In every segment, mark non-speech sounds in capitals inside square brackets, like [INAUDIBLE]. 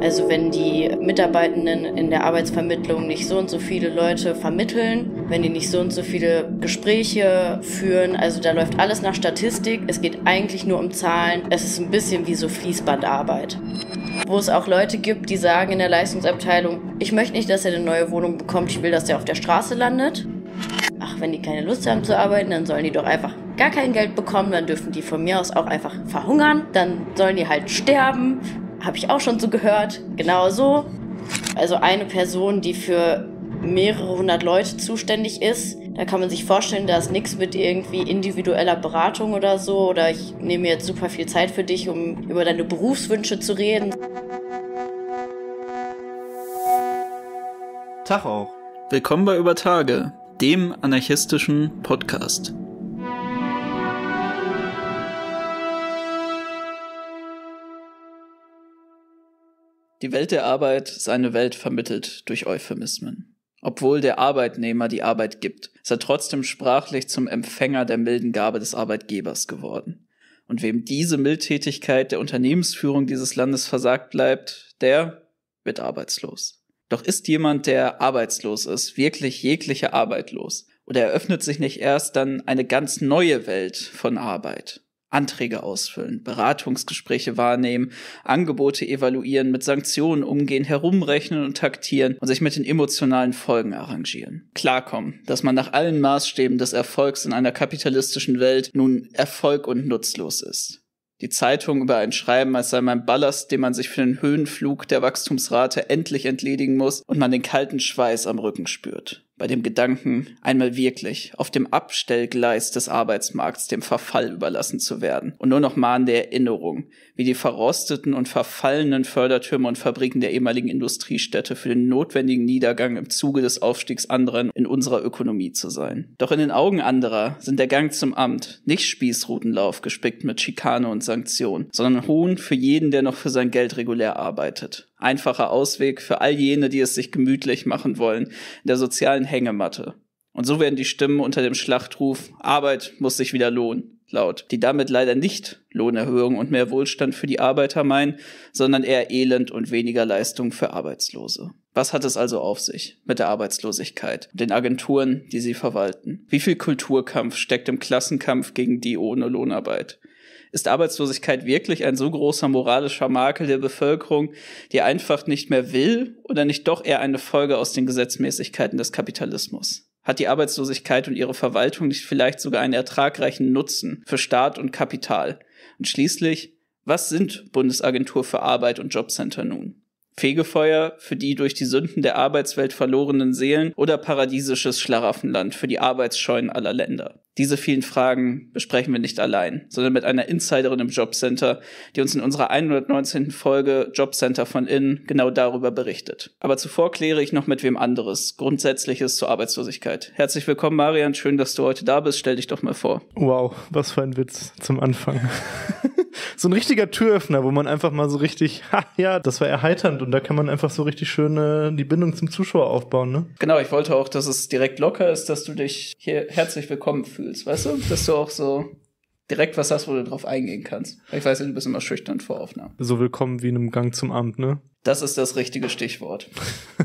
Also wenn die Mitarbeitenden in der Arbeitsvermittlung nicht so und so viele Leute vermitteln, wenn die nicht so und so viele Gespräche führen, also da läuft alles nach Statistik. Es geht eigentlich nur um Zahlen. Es ist ein bisschen wie so Fließbandarbeit wo es auch Leute gibt, die sagen in der Leistungsabteilung, ich möchte nicht, dass er eine neue Wohnung bekommt, ich will, dass er auf der Straße landet. Ach, wenn die keine Lust haben zu arbeiten, dann sollen die doch einfach gar kein Geld bekommen, dann dürfen die von mir aus auch einfach verhungern, dann sollen die halt sterben. Habe ich auch schon so gehört. Genau so. Also eine Person, die für mehrere hundert Leute zuständig ist, da kann man sich vorstellen, da ist nichts mit irgendwie individueller Beratung oder so oder ich nehme jetzt super viel Zeit für dich, um über deine Berufswünsche zu reden. Tag auch. Willkommen bei Über Tage, dem anarchistischen Podcast. Die Welt der Arbeit ist eine Welt vermittelt durch Euphemismen. Obwohl der Arbeitnehmer die Arbeit gibt, ist er trotzdem sprachlich zum Empfänger der milden Gabe des Arbeitgebers geworden. Und wem diese Mildtätigkeit der Unternehmensführung dieses Landes versagt bleibt, der wird arbeitslos. Doch ist jemand, der arbeitslos ist, wirklich jegliche Arbeit los? Oder eröffnet sich nicht erst dann eine ganz neue Welt von Arbeit? Anträge ausfüllen, Beratungsgespräche wahrnehmen, Angebote evaluieren, mit Sanktionen umgehen, herumrechnen und taktieren und sich mit den emotionalen Folgen arrangieren. Klarkommen, dass man nach allen Maßstäben des Erfolgs in einer kapitalistischen Welt nun Erfolg und nutzlos ist. Die Zeitung über ein Schreiben, als sei man Ballast, den man sich für den Höhenflug der Wachstumsrate endlich entledigen muss und man den kalten Schweiß am Rücken spürt bei dem Gedanken, einmal wirklich auf dem Abstellgleis des Arbeitsmarkts dem Verfall überlassen zu werden und nur noch mahnende Erinnerung, wie die verrosteten und verfallenen Fördertürme und Fabriken der ehemaligen Industriestädte für den notwendigen Niedergang im Zuge des Aufstiegs anderer in unserer Ökonomie zu sein. Doch in den Augen anderer sind der Gang zum Amt nicht Spießrutenlauf gespickt mit Schikane und Sanktion, sondern Hohn für jeden, der noch für sein Geld regulär arbeitet einfacher Ausweg für all jene, die es sich gemütlich machen wollen, in der sozialen Hängematte. Und so werden die Stimmen unter dem Schlachtruf Arbeit muss sich wieder lohnen laut, die damit leider nicht Lohnerhöhung und mehr Wohlstand für die Arbeiter meinen, sondern eher Elend und weniger Leistung für Arbeitslose. Was hat es also auf sich mit der Arbeitslosigkeit, den Agenturen, die sie verwalten? Wie viel Kulturkampf steckt im Klassenkampf gegen die ohne Lohnarbeit? Ist Arbeitslosigkeit wirklich ein so großer moralischer Makel der Bevölkerung, die einfach nicht mehr will oder nicht doch eher eine Folge aus den Gesetzmäßigkeiten des Kapitalismus? Hat die Arbeitslosigkeit und ihre Verwaltung nicht vielleicht sogar einen ertragreichen Nutzen für Staat und Kapital? Und schließlich, was sind Bundesagentur für Arbeit und Jobcenter nun? Fegefeuer für die durch die Sünden der Arbeitswelt verlorenen Seelen oder paradiesisches Schlaraffenland für die Arbeitsscheuen aller Länder? Diese vielen Fragen besprechen wir nicht allein, sondern mit einer Insiderin im Jobcenter, die uns in unserer 119. Folge Jobcenter von innen genau darüber berichtet. Aber zuvor kläre ich noch mit wem anderes, Grundsätzliches zur Arbeitslosigkeit. Herzlich willkommen, Marian. Schön, dass du heute da bist. Stell dich doch mal vor. Wow, was für ein Witz zum Anfang. [LAUGHS] so ein richtiger Türöffner, wo man einfach mal so richtig, [LAUGHS] ha, ja, das war erheiternd und da kann man einfach so richtig schön äh, die Bindung zum Zuschauer aufbauen, ne? Genau, ich wollte auch, dass es direkt locker ist, dass du dich hier herzlich willkommen fühlst weißt du? Dass du auch so direkt was hast, wo du drauf eingehen kannst. Ich weiß, du bist immer schüchtern vor Aufnahmen. So willkommen wie in einem Gang zum Amt, ne? Das ist das richtige Stichwort.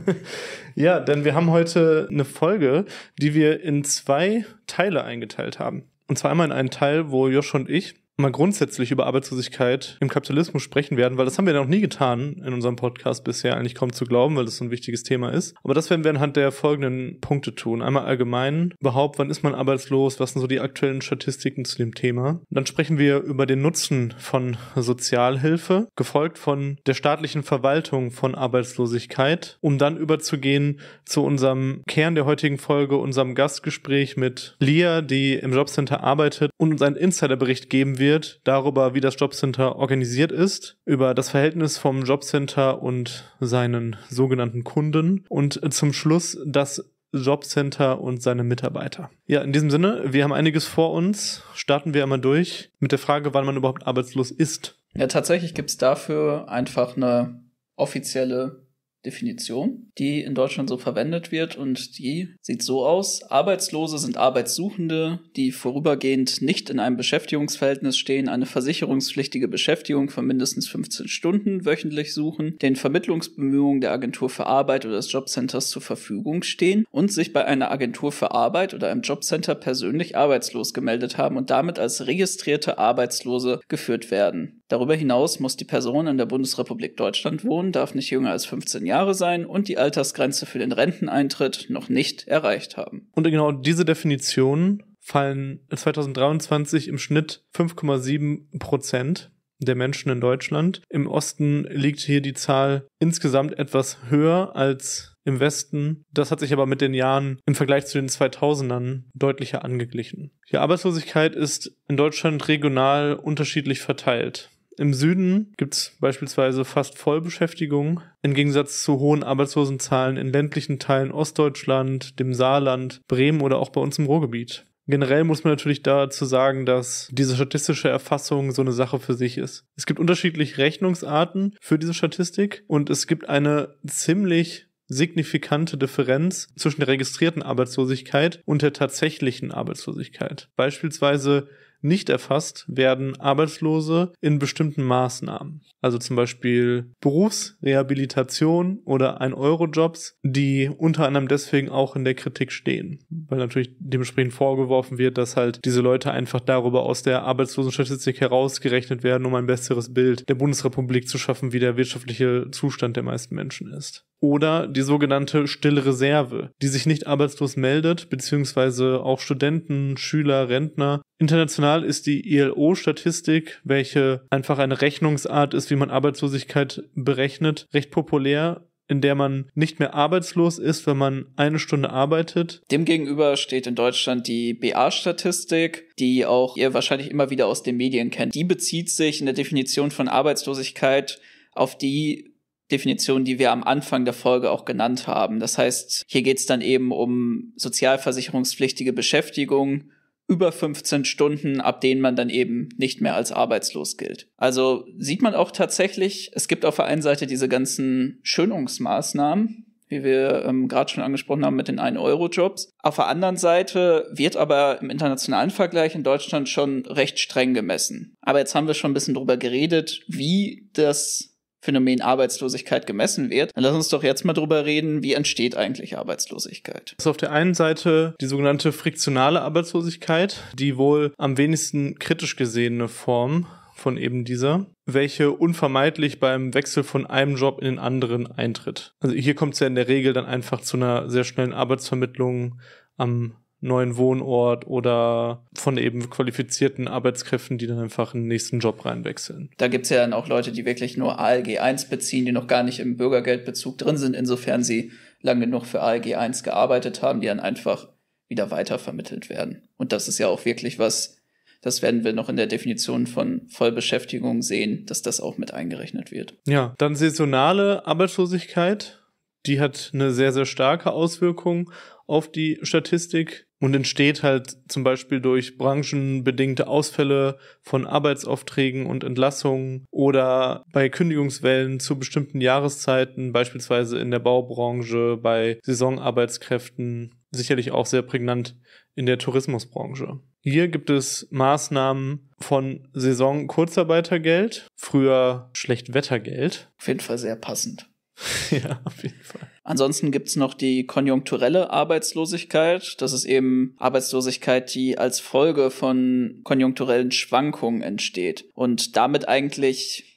[LAUGHS] ja, denn wir haben heute eine Folge, die wir in zwei Teile eingeteilt haben. Und zwar einmal in einen Teil, wo Josh und ich mal grundsätzlich über Arbeitslosigkeit im Kapitalismus sprechen werden, weil das haben wir noch nie getan in unserem Podcast bisher, eigentlich kaum zu glauben, weil das so ein wichtiges Thema ist. Aber das werden wir anhand der folgenden Punkte tun. Einmal allgemein, überhaupt, wann ist man arbeitslos, was sind so die aktuellen Statistiken zu dem Thema. Dann sprechen wir über den Nutzen von Sozialhilfe, gefolgt von der staatlichen Verwaltung von Arbeitslosigkeit, um dann überzugehen zu unserem Kern der heutigen Folge, unserem Gastgespräch mit Lia, die im Jobcenter arbeitet und uns einen Insiderbericht geben wird, wird darüber, wie das Jobcenter organisiert ist, über das Verhältnis vom Jobcenter und seinen sogenannten Kunden und zum Schluss das Jobcenter und seine Mitarbeiter. Ja, in diesem Sinne, wir haben einiges vor uns. Starten wir einmal durch mit der Frage, wann man überhaupt arbeitslos ist. Ja, tatsächlich gibt es dafür einfach eine offizielle Definition, die in Deutschland so verwendet wird und die sieht so aus. Arbeitslose sind Arbeitssuchende, die vorübergehend nicht in einem Beschäftigungsverhältnis stehen, eine versicherungspflichtige Beschäftigung von mindestens 15 Stunden wöchentlich suchen, den Vermittlungsbemühungen der Agentur für Arbeit oder des Jobcenters zur Verfügung stehen und sich bei einer Agentur für Arbeit oder einem Jobcenter persönlich arbeitslos gemeldet haben und damit als registrierte Arbeitslose geführt werden. Darüber hinaus muss die Person in der Bundesrepublik Deutschland wohnen, darf nicht jünger als 15 Jahre sein und die Altersgrenze für den Renteneintritt noch nicht erreicht haben. Und genau diese Definition fallen 2023 im Schnitt 5,7 Prozent der Menschen in Deutschland. Im Osten liegt hier die Zahl insgesamt etwas höher als im Westen. Das hat sich aber mit den Jahren im Vergleich zu den 2000ern deutlicher angeglichen. Die Arbeitslosigkeit ist in Deutschland regional unterschiedlich verteilt. Im Süden gibt es beispielsweise fast Vollbeschäftigung, im Gegensatz zu hohen Arbeitslosenzahlen in ländlichen Teilen Ostdeutschland, dem Saarland, Bremen oder auch bei uns im Ruhrgebiet. Generell muss man natürlich dazu sagen, dass diese statistische Erfassung so eine Sache für sich ist. Es gibt unterschiedliche Rechnungsarten für diese Statistik und es gibt eine ziemlich signifikante Differenz zwischen der registrierten Arbeitslosigkeit und der tatsächlichen Arbeitslosigkeit. Beispielsweise nicht erfasst werden Arbeitslose in bestimmten Maßnahmen. Also zum Beispiel Berufsrehabilitation oder ein Eurojobs, die unter anderem deswegen auch in der Kritik stehen. Weil natürlich dementsprechend vorgeworfen wird, dass halt diese Leute einfach darüber aus der Arbeitslosenstatistik herausgerechnet werden, um ein besseres Bild der Bundesrepublik zu schaffen, wie der wirtschaftliche Zustand der meisten Menschen ist oder die sogenannte stille Reserve, die sich nicht arbeitslos meldet, beziehungsweise auch Studenten, Schüler, Rentner. International ist die ILO-Statistik, welche einfach eine Rechnungsart ist, wie man Arbeitslosigkeit berechnet, recht populär in der man nicht mehr arbeitslos ist, wenn man eine Stunde arbeitet. Demgegenüber steht in Deutschland die BA-Statistik, die auch ihr wahrscheinlich immer wieder aus den Medien kennt. Die bezieht sich in der Definition von Arbeitslosigkeit auf die Definition, die wir am Anfang der Folge auch genannt haben. Das heißt, hier geht es dann eben um sozialversicherungspflichtige Beschäftigung über 15 Stunden, ab denen man dann eben nicht mehr als arbeitslos gilt. Also sieht man auch tatsächlich, es gibt auf der einen Seite diese ganzen Schönungsmaßnahmen, wie wir ähm, gerade schon angesprochen haben mit den 1-Euro-Jobs. Auf der anderen Seite wird aber im internationalen Vergleich in Deutschland schon recht streng gemessen. Aber jetzt haben wir schon ein bisschen drüber geredet, wie das Phänomen Arbeitslosigkeit gemessen wird, dann lass uns doch jetzt mal drüber reden, wie entsteht eigentlich Arbeitslosigkeit. Das ist auf der einen Seite die sogenannte friktionale Arbeitslosigkeit, die wohl am wenigsten kritisch gesehene Form von eben dieser, welche unvermeidlich beim Wechsel von einem Job in den anderen eintritt. Also hier kommt es ja in der Regel dann einfach zu einer sehr schnellen Arbeitsvermittlung am neuen Wohnort oder von eben qualifizierten Arbeitskräften, die dann einfach in den nächsten Job reinwechseln. Da gibt's ja dann auch Leute, die wirklich nur ALG 1 beziehen, die noch gar nicht im Bürgergeldbezug drin sind, insofern sie lang genug für ALG 1 gearbeitet haben, die dann einfach wieder weitervermittelt werden. Und das ist ja auch wirklich was, das werden wir noch in der Definition von Vollbeschäftigung sehen, dass das auch mit eingerechnet wird. Ja, dann saisonale Arbeitslosigkeit. Die hat eine sehr, sehr starke Auswirkung auf die Statistik und entsteht halt zum Beispiel durch branchenbedingte Ausfälle von Arbeitsaufträgen und Entlassungen oder bei Kündigungswellen zu bestimmten Jahreszeiten, beispielsweise in der Baubranche, bei Saisonarbeitskräften, sicherlich auch sehr prägnant in der Tourismusbranche. Hier gibt es Maßnahmen von Saison Kurzarbeitergeld, früher Schlechtwettergeld. Auf jeden Fall sehr passend. [LAUGHS] ja, auf jeden Fall. Ansonsten gibt's noch die konjunkturelle Arbeitslosigkeit. Das ist eben Arbeitslosigkeit, die als Folge von konjunkturellen Schwankungen entsteht und damit eigentlich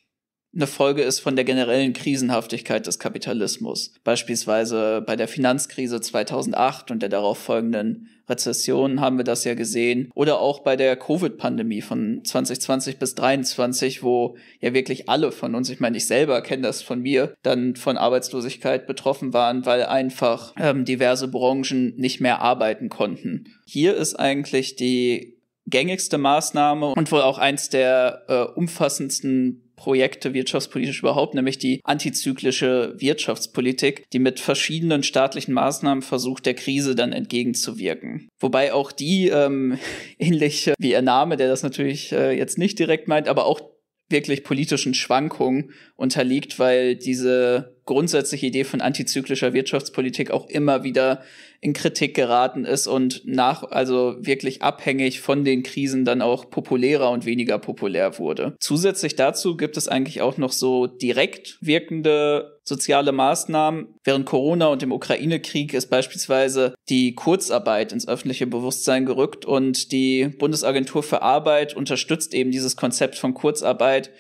eine Folge ist von der generellen Krisenhaftigkeit des Kapitalismus. Beispielsweise bei der Finanzkrise 2008 und der darauf folgenden Rezession haben wir das ja gesehen. Oder auch bei der Covid-Pandemie von 2020 bis 2023, wo ja wirklich alle von uns, ich meine, ich selber kenne das von mir, dann von Arbeitslosigkeit betroffen waren, weil einfach ähm, diverse Branchen nicht mehr arbeiten konnten. Hier ist eigentlich die gängigste Maßnahme und wohl auch eins der äh, umfassendsten Projekte wirtschaftspolitisch überhaupt, nämlich die antizyklische Wirtschaftspolitik, die mit verschiedenen staatlichen Maßnahmen versucht, der Krise dann entgegenzuwirken. Wobei auch die, ähm, [LAUGHS] ähnlich wie ihr Name, der das natürlich äh, jetzt nicht direkt meint, aber auch wirklich politischen Schwankungen unterliegt, weil diese grundsätzliche Idee von antizyklischer Wirtschaftspolitik auch immer wieder in Kritik geraten ist und nach, also wirklich abhängig von den Krisen dann auch populärer und weniger populär wurde. Zusätzlich dazu gibt es eigentlich auch noch so direkt wirkende soziale Maßnahmen. Während Corona und dem Ukraine-Krieg ist beispielsweise die Kurzarbeit ins öffentliche Bewusstsein gerückt und die Bundesagentur für Arbeit unterstützt eben dieses Konzept von Kurzarbeit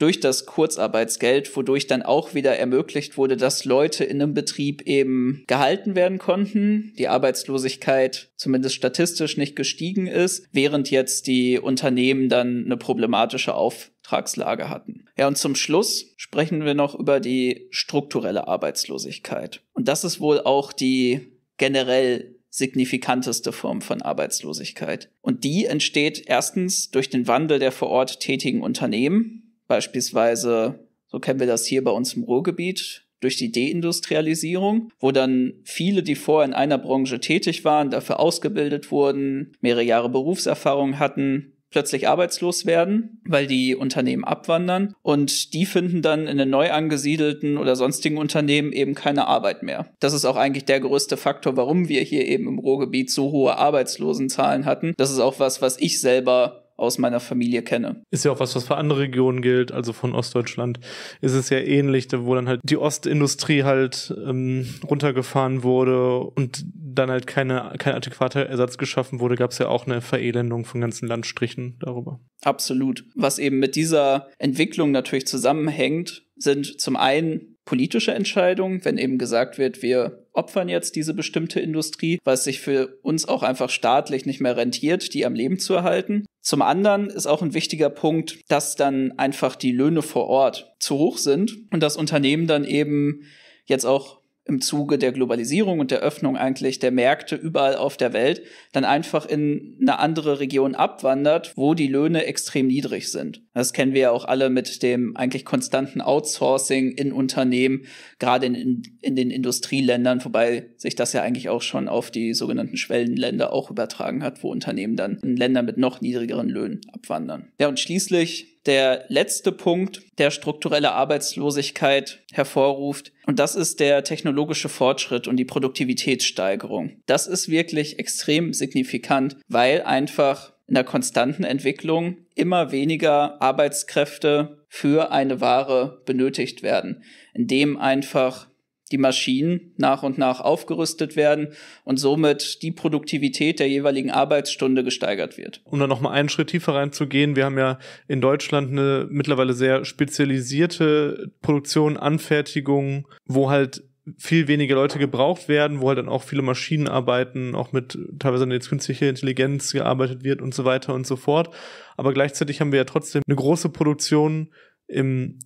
durch das Kurzarbeitsgeld, wodurch dann auch wieder ermöglicht wurde, dass Leute in einem Betrieb eben gehalten werden konnten, die Arbeitslosigkeit zumindest statistisch nicht gestiegen ist, während jetzt die Unternehmen dann eine problematische Auftragslage hatten. Ja, und zum Schluss sprechen wir noch über die strukturelle Arbeitslosigkeit. Und das ist wohl auch die generell signifikanteste Form von Arbeitslosigkeit. Und die entsteht erstens durch den Wandel der vor Ort tätigen Unternehmen, Beispielsweise, so kennen wir das hier bei uns im Ruhrgebiet, durch die Deindustrialisierung, wo dann viele, die vorher in einer Branche tätig waren, dafür ausgebildet wurden, mehrere Jahre Berufserfahrung hatten, plötzlich arbeitslos werden, weil die Unternehmen abwandern und die finden dann in den neu angesiedelten oder sonstigen Unternehmen eben keine Arbeit mehr. Das ist auch eigentlich der größte Faktor, warum wir hier eben im Ruhrgebiet so hohe Arbeitslosenzahlen hatten. Das ist auch was, was ich selber aus meiner Familie kenne. Ist ja auch was, was für andere Regionen gilt, also von Ostdeutschland ist es ja ähnlich, wo dann halt die Ostindustrie halt ähm, runtergefahren wurde und dann halt keine, kein adäquater Ersatz geschaffen wurde, gab es ja auch eine Verelendung von ganzen Landstrichen darüber. Absolut. Was eben mit dieser Entwicklung natürlich zusammenhängt, sind zum einen politische Entscheidung, wenn eben gesagt wird, wir opfern jetzt diese bestimmte Industrie, weil es sich für uns auch einfach staatlich nicht mehr rentiert, die am Leben zu erhalten. Zum anderen ist auch ein wichtiger Punkt, dass dann einfach die Löhne vor Ort zu hoch sind und das Unternehmen dann eben jetzt auch im Zuge der Globalisierung und der Öffnung eigentlich der Märkte überall auf der Welt dann einfach in eine andere Region abwandert, wo die Löhne extrem niedrig sind. Das kennen wir ja auch alle mit dem eigentlich konstanten Outsourcing in Unternehmen, gerade in, in den Industrieländern, wobei sich das ja eigentlich auch schon auf die sogenannten Schwellenländer auch übertragen hat, wo Unternehmen dann in Länder mit noch niedrigeren Löhnen abwandern. Ja, und schließlich der letzte Punkt, der strukturelle Arbeitslosigkeit hervorruft. Und das ist der technologische Fortschritt und die Produktivitätssteigerung. Das ist wirklich extrem signifikant, weil einfach in der konstanten Entwicklung immer weniger Arbeitskräfte für eine Ware benötigt werden, indem einfach die Maschinen nach und nach aufgerüstet werden und somit die Produktivität der jeweiligen Arbeitsstunde gesteigert wird. Um dann noch mal einen Schritt tiefer reinzugehen, wir haben ja in Deutschland eine mittlerweile sehr spezialisierte Produktion, Anfertigung, wo halt viel weniger Leute gebraucht werden, wo halt dann auch viele Maschinen arbeiten, auch mit teilweise jetzt künstlicher Intelligenz gearbeitet wird und so weiter und so fort. Aber gleichzeitig haben wir ja trotzdem eine große Produktion im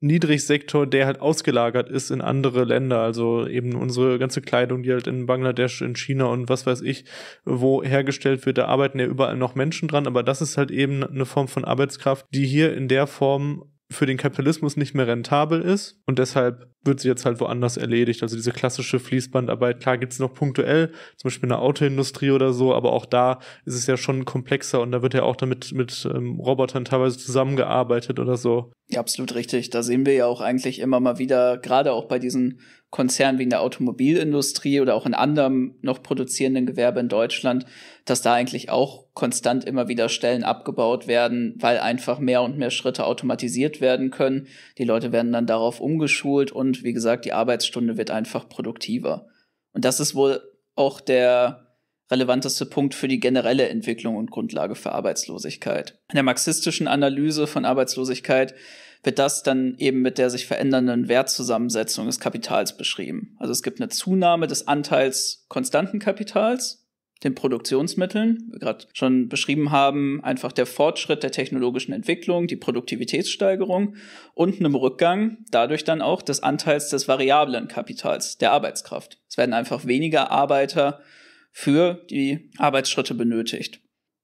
Niedrigsektor, der halt ausgelagert ist in andere Länder. Also eben unsere ganze Kleidung, die halt in Bangladesch, in China und was weiß ich, wo hergestellt wird, da arbeiten ja überall noch Menschen dran, aber das ist halt eben eine Form von Arbeitskraft, die hier in der Form für den Kapitalismus nicht mehr rentabel ist und deshalb wird sie jetzt halt woanders erledigt. Also diese klassische Fließbandarbeit, klar gibt's noch punktuell, zum Beispiel in der Autoindustrie oder so, aber auch da ist es ja schon komplexer und da wird ja auch damit mit ähm, Robotern teilweise zusammengearbeitet oder so. Ja, absolut richtig. Da sehen wir ja auch eigentlich immer mal wieder, gerade auch bei diesen Konzernen wie in der Automobilindustrie oder auch in anderem noch produzierenden Gewerbe in Deutschland, dass da eigentlich auch konstant immer wieder Stellen abgebaut werden, weil einfach mehr und mehr Schritte automatisiert werden können. Die Leute werden dann darauf umgeschult und wie gesagt, die Arbeitsstunde wird einfach produktiver. Und das ist wohl auch der relevanteste Punkt für die generelle Entwicklung und Grundlage für Arbeitslosigkeit. In der marxistischen Analyse von Arbeitslosigkeit wird das dann eben mit der sich verändernden Wertzusammensetzung des Kapitals beschrieben. Also es gibt eine Zunahme des Anteils konstanten Kapitals, den Produktionsmitteln, wie wir gerade schon beschrieben haben, einfach der Fortschritt der technologischen Entwicklung, die Produktivitätssteigerung und einem Rückgang dadurch dann auch des Anteils des variablen Kapitals, der Arbeitskraft. Es werden einfach weniger Arbeiter für die Arbeitsschritte benötigt.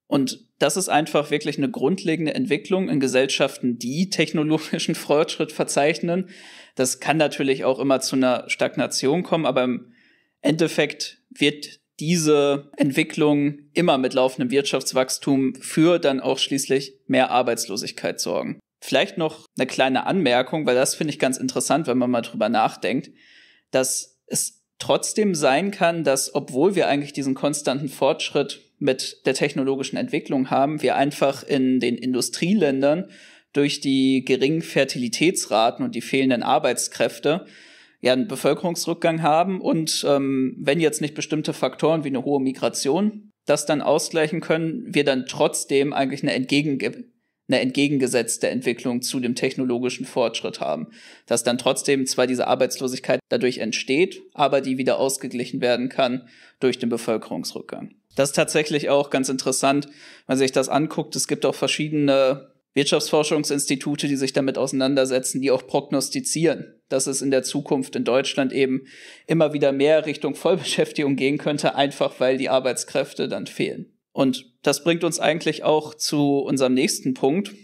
Und das ist einfach wirklich eine grundlegende Entwicklung in Gesellschaften, die technologischen [LAUGHS] Fortschritt verzeichnen. Das kann natürlich auch immer zu einer Stagnation kommen, aber im Endeffekt wird diese Entwicklung immer mit laufendem Wirtschaftswachstum für dann auch schließlich mehr Arbeitslosigkeit sorgen. Vielleicht noch eine kleine Anmerkung, weil das finde ich ganz interessant, wenn man mal drüber nachdenkt, dass es trotzdem sein kann, dass obwohl wir eigentlich diesen konstanten Fortschritt mit der technologischen Entwicklung haben, wir einfach in den Industrieländern durch die geringen Fertilitätsraten und die fehlenden Arbeitskräfte ja einen Bevölkerungsrückgang haben und ähm, wenn jetzt nicht bestimmte Faktoren wie eine hohe Migration das dann ausgleichen können, wir dann trotzdem eigentlich eine, entgegenge eine entgegengesetzte Entwicklung zu dem technologischen Fortschritt haben. Dass dann trotzdem zwar diese Arbeitslosigkeit dadurch entsteht, aber die wieder ausgeglichen werden kann durch den Bevölkerungsrückgang. Das ist tatsächlich auch ganz interessant, wenn man sich das anguckt. Es gibt auch verschiedene Wirtschaftsforschungsinstitute, die sich damit auseinandersetzen, die auch prognostizieren, dass es in der Zukunft in Deutschland eben immer wieder mehr Richtung Vollbeschäftigung gehen könnte, einfach weil die Arbeitskräfte dann fehlen. Und das bringt uns eigentlich auch zu unserem nächsten Punkt,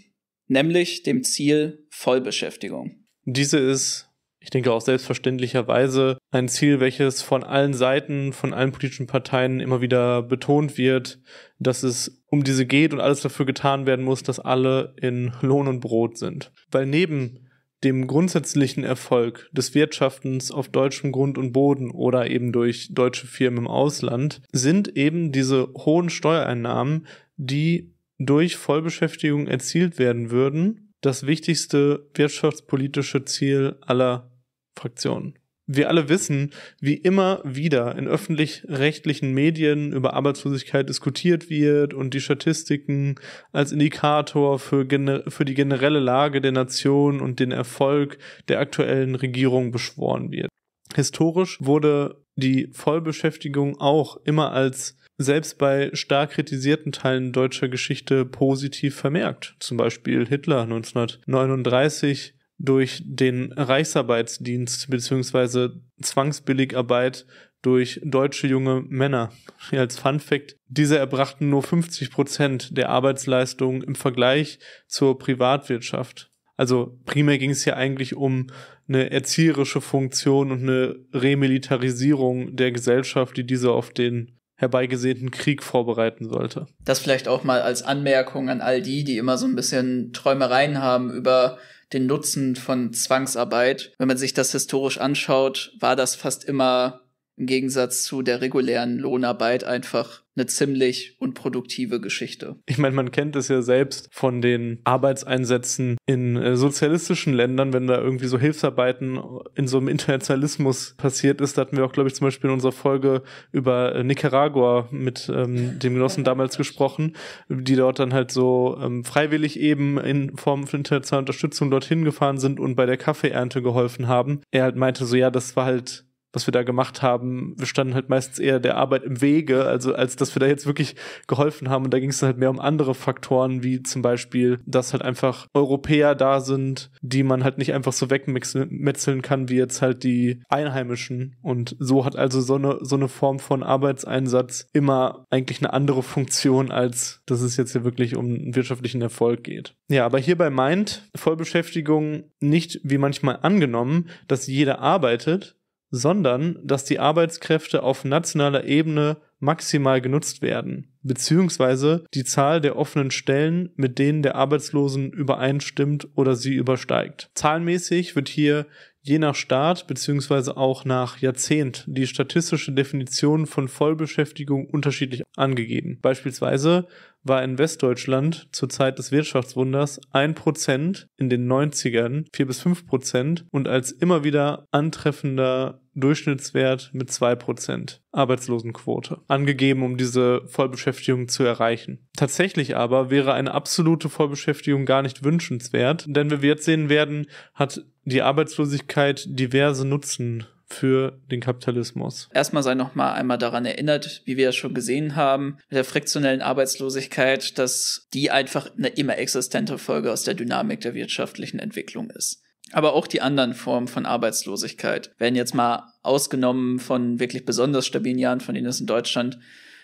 nämlich dem Ziel Vollbeschäftigung. Diese ist ich denke auch selbstverständlicherweise ein Ziel, welches von allen Seiten, von allen politischen Parteien immer wieder betont wird, dass es um diese geht und alles dafür getan werden muss, dass alle in Lohn und Brot sind. Weil neben dem grundsätzlichen Erfolg des Wirtschaftens auf deutschem Grund und Boden oder eben durch deutsche Firmen im Ausland sind eben diese hohen Steuereinnahmen, die durch Vollbeschäftigung erzielt werden würden, das wichtigste wirtschaftspolitische Ziel aller Fraktionen. Wir alle wissen, wie immer wieder in öffentlich-rechtlichen Medien über Arbeitslosigkeit diskutiert wird und die Statistiken als Indikator für, für die generelle Lage der Nation und den Erfolg der aktuellen Regierung beschworen wird. Historisch wurde die Vollbeschäftigung auch immer als selbst bei stark kritisierten Teilen deutscher Geschichte positiv vermerkt. Zum Beispiel Hitler 1939 durch den Reichsarbeitsdienst beziehungsweise Zwangsbilligarbeit durch deutsche junge Männer. Als Fun Fact, diese erbrachten nur 50 Prozent der Arbeitsleistung im Vergleich zur Privatwirtschaft. Also primär ging es hier eigentlich um eine erzieherische Funktion und eine Remilitarisierung der Gesellschaft, die diese auf den herbeigesehnten Krieg vorbereiten sollte. Das vielleicht auch mal als Anmerkung an all die, die immer so ein bisschen Träumereien haben über den Nutzen von Zwangsarbeit. Wenn man sich das historisch anschaut, war das fast immer im Gegensatz zu der regulären Lohnarbeit einfach eine ziemlich unproduktive Geschichte. Ich meine, man kennt es ja selbst von den Arbeitseinsätzen in äh, sozialistischen Ländern, wenn da irgendwie so Hilfsarbeiten in so einem Internationalismus passiert ist. Da hatten wir auch, glaube ich, zum Beispiel in unserer Folge über äh, Nicaragua mit ähm, dem Genossen damals gesprochen, die dort dann halt so ähm, freiwillig eben in Form von internationaler Unterstützung dorthin gefahren sind und bei der Kaffeeernte geholfen haben. Er halt meinte so, ja, das war halt was wir da gemacht haben, wir standen halt meistens eher der Arbeit im Wege, also als dass wir da jetzt wirklich geholfen haben. Und da ging es halt mehr um andere Faktoren, wie zum Beispiel, dass halt einfach Europäer da sind, die man halt nicht einfach so wegmetzeln kann, wie jetzt halt die Einheimischen. Und so hat also so eine, so eine Form von Arbeitseinsatz immer eigentlich eine andere Funktion, als dass es jetzt hier wirklich um einen wirtschaftlichen Erfolg geht. Ja, aber hierbei meint Vollbeschäftigung nicht wie manchmal angenommen, dass jeder arbeitet, sondern dass die Arbeitskräfte auf nationaler Ebene maximal genutzt werden, beziehungsweise die Zahl der offenen Stellen mit denen der Arbeitslosen übereinstimmt oder sie übersteigt. Zahlenmäßig wird hier je nach Staat beziehungsweise auch nach Jahrzehnt die statistische Definition von Vollbeschäftigung unterschiedlich angegeben. Beispielsweise war in Westdeutschland zur Zeit des Wirtschaftswunders ein Prozent in den 90ern, vier bis fünf Prozent und als immer wieder antreffender Durchschnittswert mit zwei Prozent Arbeitslosenquote angegeben, um diese Vollbeschäftigung zu erreichen. Tatsächlich aber wäre eine absolute Vollbeschäftigung gar nicht wünschenswert, denn wie wir jetzt sehen werden, hat die Arbeitslosigkeit diverse Nutzen für den Kapitalismus. Erstmal sei noch mal einmal daran erinnert, wie wir es schon gesehen haben, mit der friktionellen Arbeitslosigkeit, dass die einfach eine immer existente Folge aus der Dynamik der wirtschaftlichen Entwicklung ist. Aber auch die anderen Formen von Arbeitslosigkeit werden jetzt mal ausgenommen von wirklich besonders stabilen Jahren, von denen es in Deutschland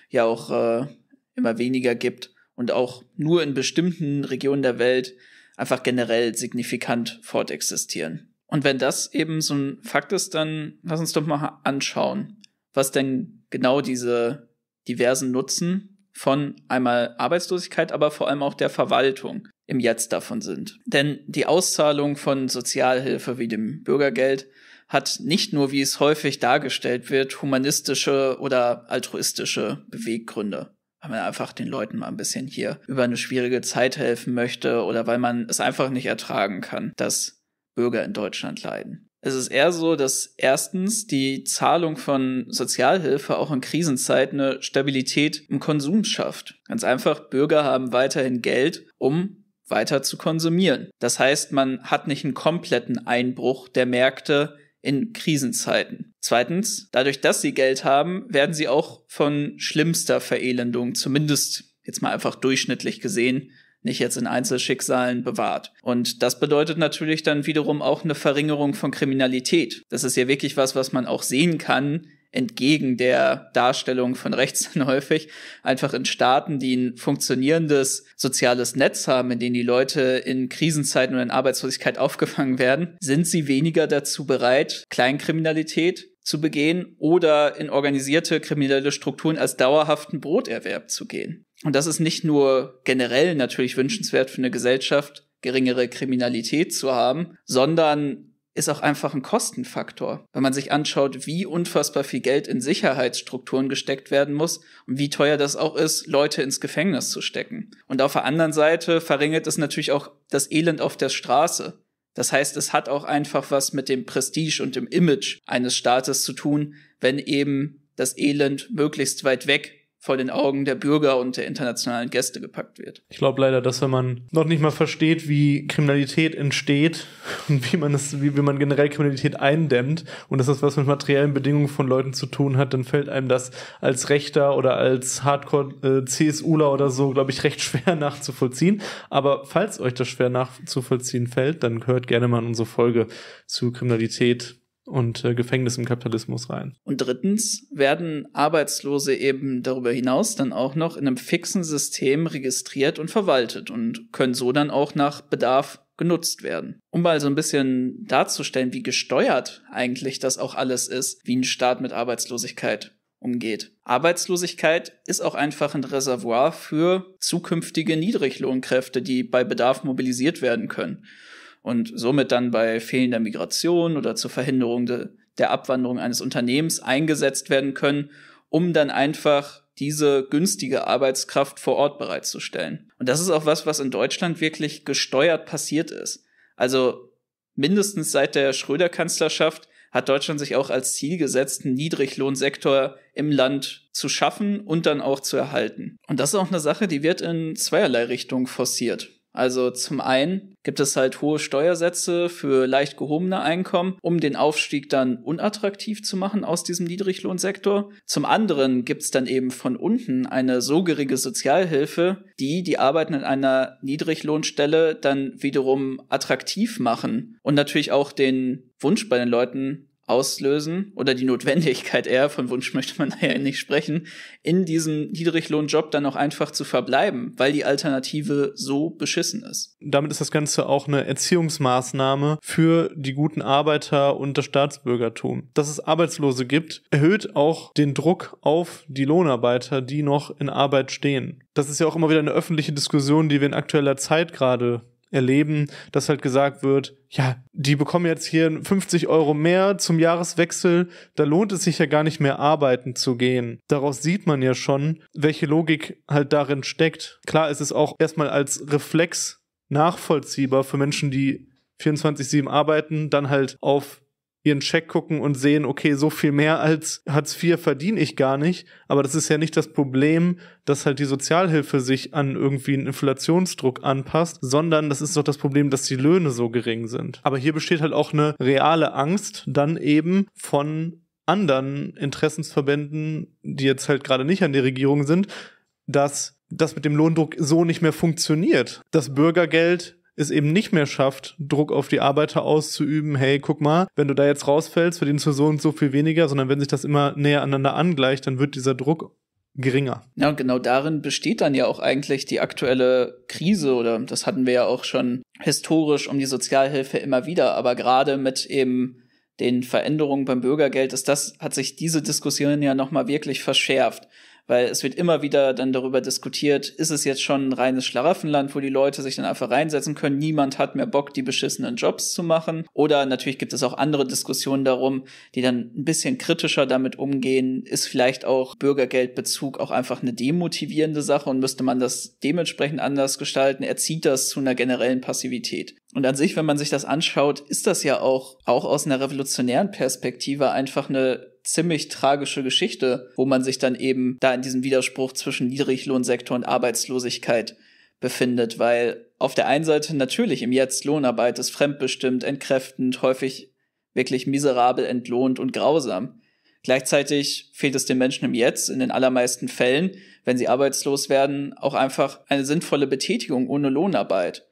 ja auch äh, immer weniger gibt und auch nur in bestimmten Regionen der Welt einfach generell signifikant fortexistieren. Und wenn das eben so ein Fakt ist, dann lass uns doch mal anschauen, was denn genau diese diversen Nutzen von einmal Arbeitslosigkeit, aber vor allem auch der Verwaltung im Jetzt davon sind. Denn die Auszahlung von Sozialhilfe wie dem Bürgergeld hat nicht nur, wie es häufig dargestellt wird, humanistische oder altruistische Beweggründe. Weil man einfach den Leuten mal ein bisschen hier über eine schwierige Zeit helfen möchte oder weil man es einfach nicht ertragen kann, dass Bürger in Deutschland leiden. Es ist eher so, dass erstens die Zahlung von Sozialhilfe auch in Krisenzeiten eine Stabilität im Konsum schafft. Ganz einfach, Bürger haben weiterhin Geld, um weiter zu konsumieren. Das heißt, man hat nicht einen kompletten Einbruch der Märkte in Krisenzeiten. Zweitens, dadurch, dass sie Geld haben, werden sie auch von schlimmster Verelendung, zumindest jetzt mal einfach durchschnittlich gesehen, nicht jetzt in Einzelschicksalen bewahrt. Und das bedeutet natürlich dann wiederum auch eine Verringerung von Kriminalität. Das ist ja wirklich was, was man auch sehen kann, entgegen der Darstellung von rechts [LAUGHS] häufig, einfach in Staaten, die ein funktionierendes soziales Netz haben, in denen die Leute in Krisenzeiten oder in Arbeitslosigkeit aufgefangen werden, sind sie weniger dazu bereit, Kleinkriminalität zu begehen oder in organisierte kriminelle Strukturen als dauerhaften Broterwerb zu gehen. Und das ist nicht nur generell natürlich wünschenswert für eine Gesellschaft, geringere Kriminalität zu haben, sondern ist auch einfach ein Kostenfaktor. Wenn man sich anschaut, wie unfassbar viel Geld in Sicherheitsstrukturen gesteckt werden muss und wie teuer das auch ist, Leute ins Gefängnis zu stecken. Und auf der anderen Seite verringert es natürlich auch das Elend auf der Straße. Das heißt, es hat auch einfach was mit dem Prestige und dem Image eines Staates zu tun, wenn eben das Elend möglichst weit weg vor den Augen der Bürger und der internationalen Gäste gepackt wird. Ich glaube leider, dass wenn man noch nicht mal versteht, wie Kriminalität entsteht [LAUGHS] und wie man es, wie, wie man generell Kriminalität eindämmt und dass das was mit materiellen Bedingungen von Leuten zu tun hat, dann fällt einem das als Rechter oder als Hardcore äh, oder so, glaube ich, recht schwer [LAUGHS] nachzuvollziehen. Aber falls euch das schwer nachzuvollziehen fällt, dann hört gerne mal in unsere Folge zu Kriminalität und äh, Gefängnis im Kapitalismus rein. Und drittens werden Arbeitslose eben darüber hinaus dann auch noch in einem fixen System registriert und verwaltet und können so dann auch nach Bedarf genutzt werden. Um mal so ein bisschen darzustellen, wie gesteuert eigentlich das auch alles ist, wie ein Staat mit Arbeitslosigkeit umgeht. Arbeitslosigkeit ist auch einfach ein Reservoir für zukünftige Niedriglohnkräfte, die bei Bedarf mobilisiert werden können und somit dann bei fehlender Migration oder zur Verhinderung de, der Abwanderung eines Unternehmens eingesetzt werden können, um dann einfach diese günstige Arbeitskraft vor Ort bereitzustellen. Und das ist auch was, was in Deutschland wirklich gesteuert passiert ist. Also mindestens seit der Schröder-Kanzlerschaft hat Deutschland sich auch als Ziel gesetzt, einen Niedriglohnsektor im Land zu schaffen und dann auch zu erhalten. Und das ist auch eine Sache, die wird in zweierlei Richtung forciert. Also zum einen gibt es halt hohe Steuersätze für leicht gehobene Einkommen, um den Aufstieg dann unattraktiv zu machen aus diesem Niedriglohnsektor. Zum anderen gibt es dann eben von unten eine so geringe Sozialhilfe, die die Arbeiten in einer Niedriglohnstelle dann wiederum attraktiv machen und natürlich auch den Wunsch bei den Leuten auslösen oder die Notwendigkeit eher, von Wunsch möchte man [LAUGHS] daher nicht sprechen, in diesem Niedriglohnjob dann auch einfach zu verbleiben, weil die Alternative so beschissen ist. Damit ist das Ganze auch eine Erziehungsmaßnahme für die guten Arbeiter und das Staatsbürgertum. Dass es Arbeitslose gibt, erhöht auch den Druck auf die Lohnarbeiter, die noch in Arbeit stehen. Das ist ja auch immer wieder eine öffentliche Diskussion, die wir in aktueller Zeit gerade erleben, dass halt gesagt wird, ja, die bekommen jetzt hier 50 Euro mehr zum Jahreswechsel, da lohnt es sich ja gar nicht mehr arbeiten zu gehen. Daraus sieht man ja schon, welche Logik halt darin steckt. Klar ist es auch erstmal als Reflex nachvollziehbar für Menschen, die 24-7 arbeiten, dann halt auf ihren Check gucken und sehen, okay, so viel mehr als Hartz IV verdiene ich gar nicht. Aber das ist ja nicht das Problem, dass halt die Sozialhilfe sich an irgendwie einen Inflationsdruck anpasst, sondern das ist doch das Problem, dass die Löhne so gering sind. Aber hier besteht halt auch eine reale Angst dann eben von anderen Interessensverbänden, die jetzt halt gerade nicht an der Regierung sind, dass das mit dem Lohndruck so nicht mehr funktioniert. Das Bürgergeld es eben nicht mehr schafft, Druck auf die Arbeiter auszuüben, hey, guck mal, wenn du da jetzt rausfällst, verdienst du so und so viel weniger, sondern wenn sich das immer näher aneinander angleicht, dann wird dieser Druck geringer. Ja, und genau darin besteht dann ja auch eigentlich die aktuelle Krise oder das hatten wir ja auch schon historisch um die Sozialhilfe immer wieder, aber gerade mit eben den Veränderungen beim Bürgergeld ist das, hat sich diese Diskussion ja nochmal wirklich verschärft weil es wird immer wieder dann darüber diskutiert, ist es jetzt schon ein reines Schlaraffenland, wo die Leute sich dann einfach reinsetzen können, niemand hat mehr Bock, die beschissenen Jobs zu machen. Oder natürlich gibt es auch andere Diskussionen darum, die dann ein bisschen kritischer damit umgehen, ist vielleicht auch Bürgergeldbezug auch einfach eine demotivierende Sache und müsste man das dementsprechend anders gestalten, erzieht das zu einer generellen Passivität. Und an sich, wenn man sich das anschaut, ist das ja auch, auch aus einer revolutionären Perspektive einfach eine ziemlich tragische Geschichte, wo man sich dann eben da in diesem Widerspruch zwischen Niedriglohnsektor und Arbeitslosigkeit befindet, weil auf der einen Seite natürlich im Jetzt Lohnarbeit ist fremdbestimmt, entkräftend, häufig wirklich miserabel entlohnt und grausam. Gleichzeitig fehlt es den Menschen im Jetzt in den allermeisten Fällen, wenn sie arbeitslos werden, auch einfach eine sinnvolle Betätigung ohne Lohnarbeit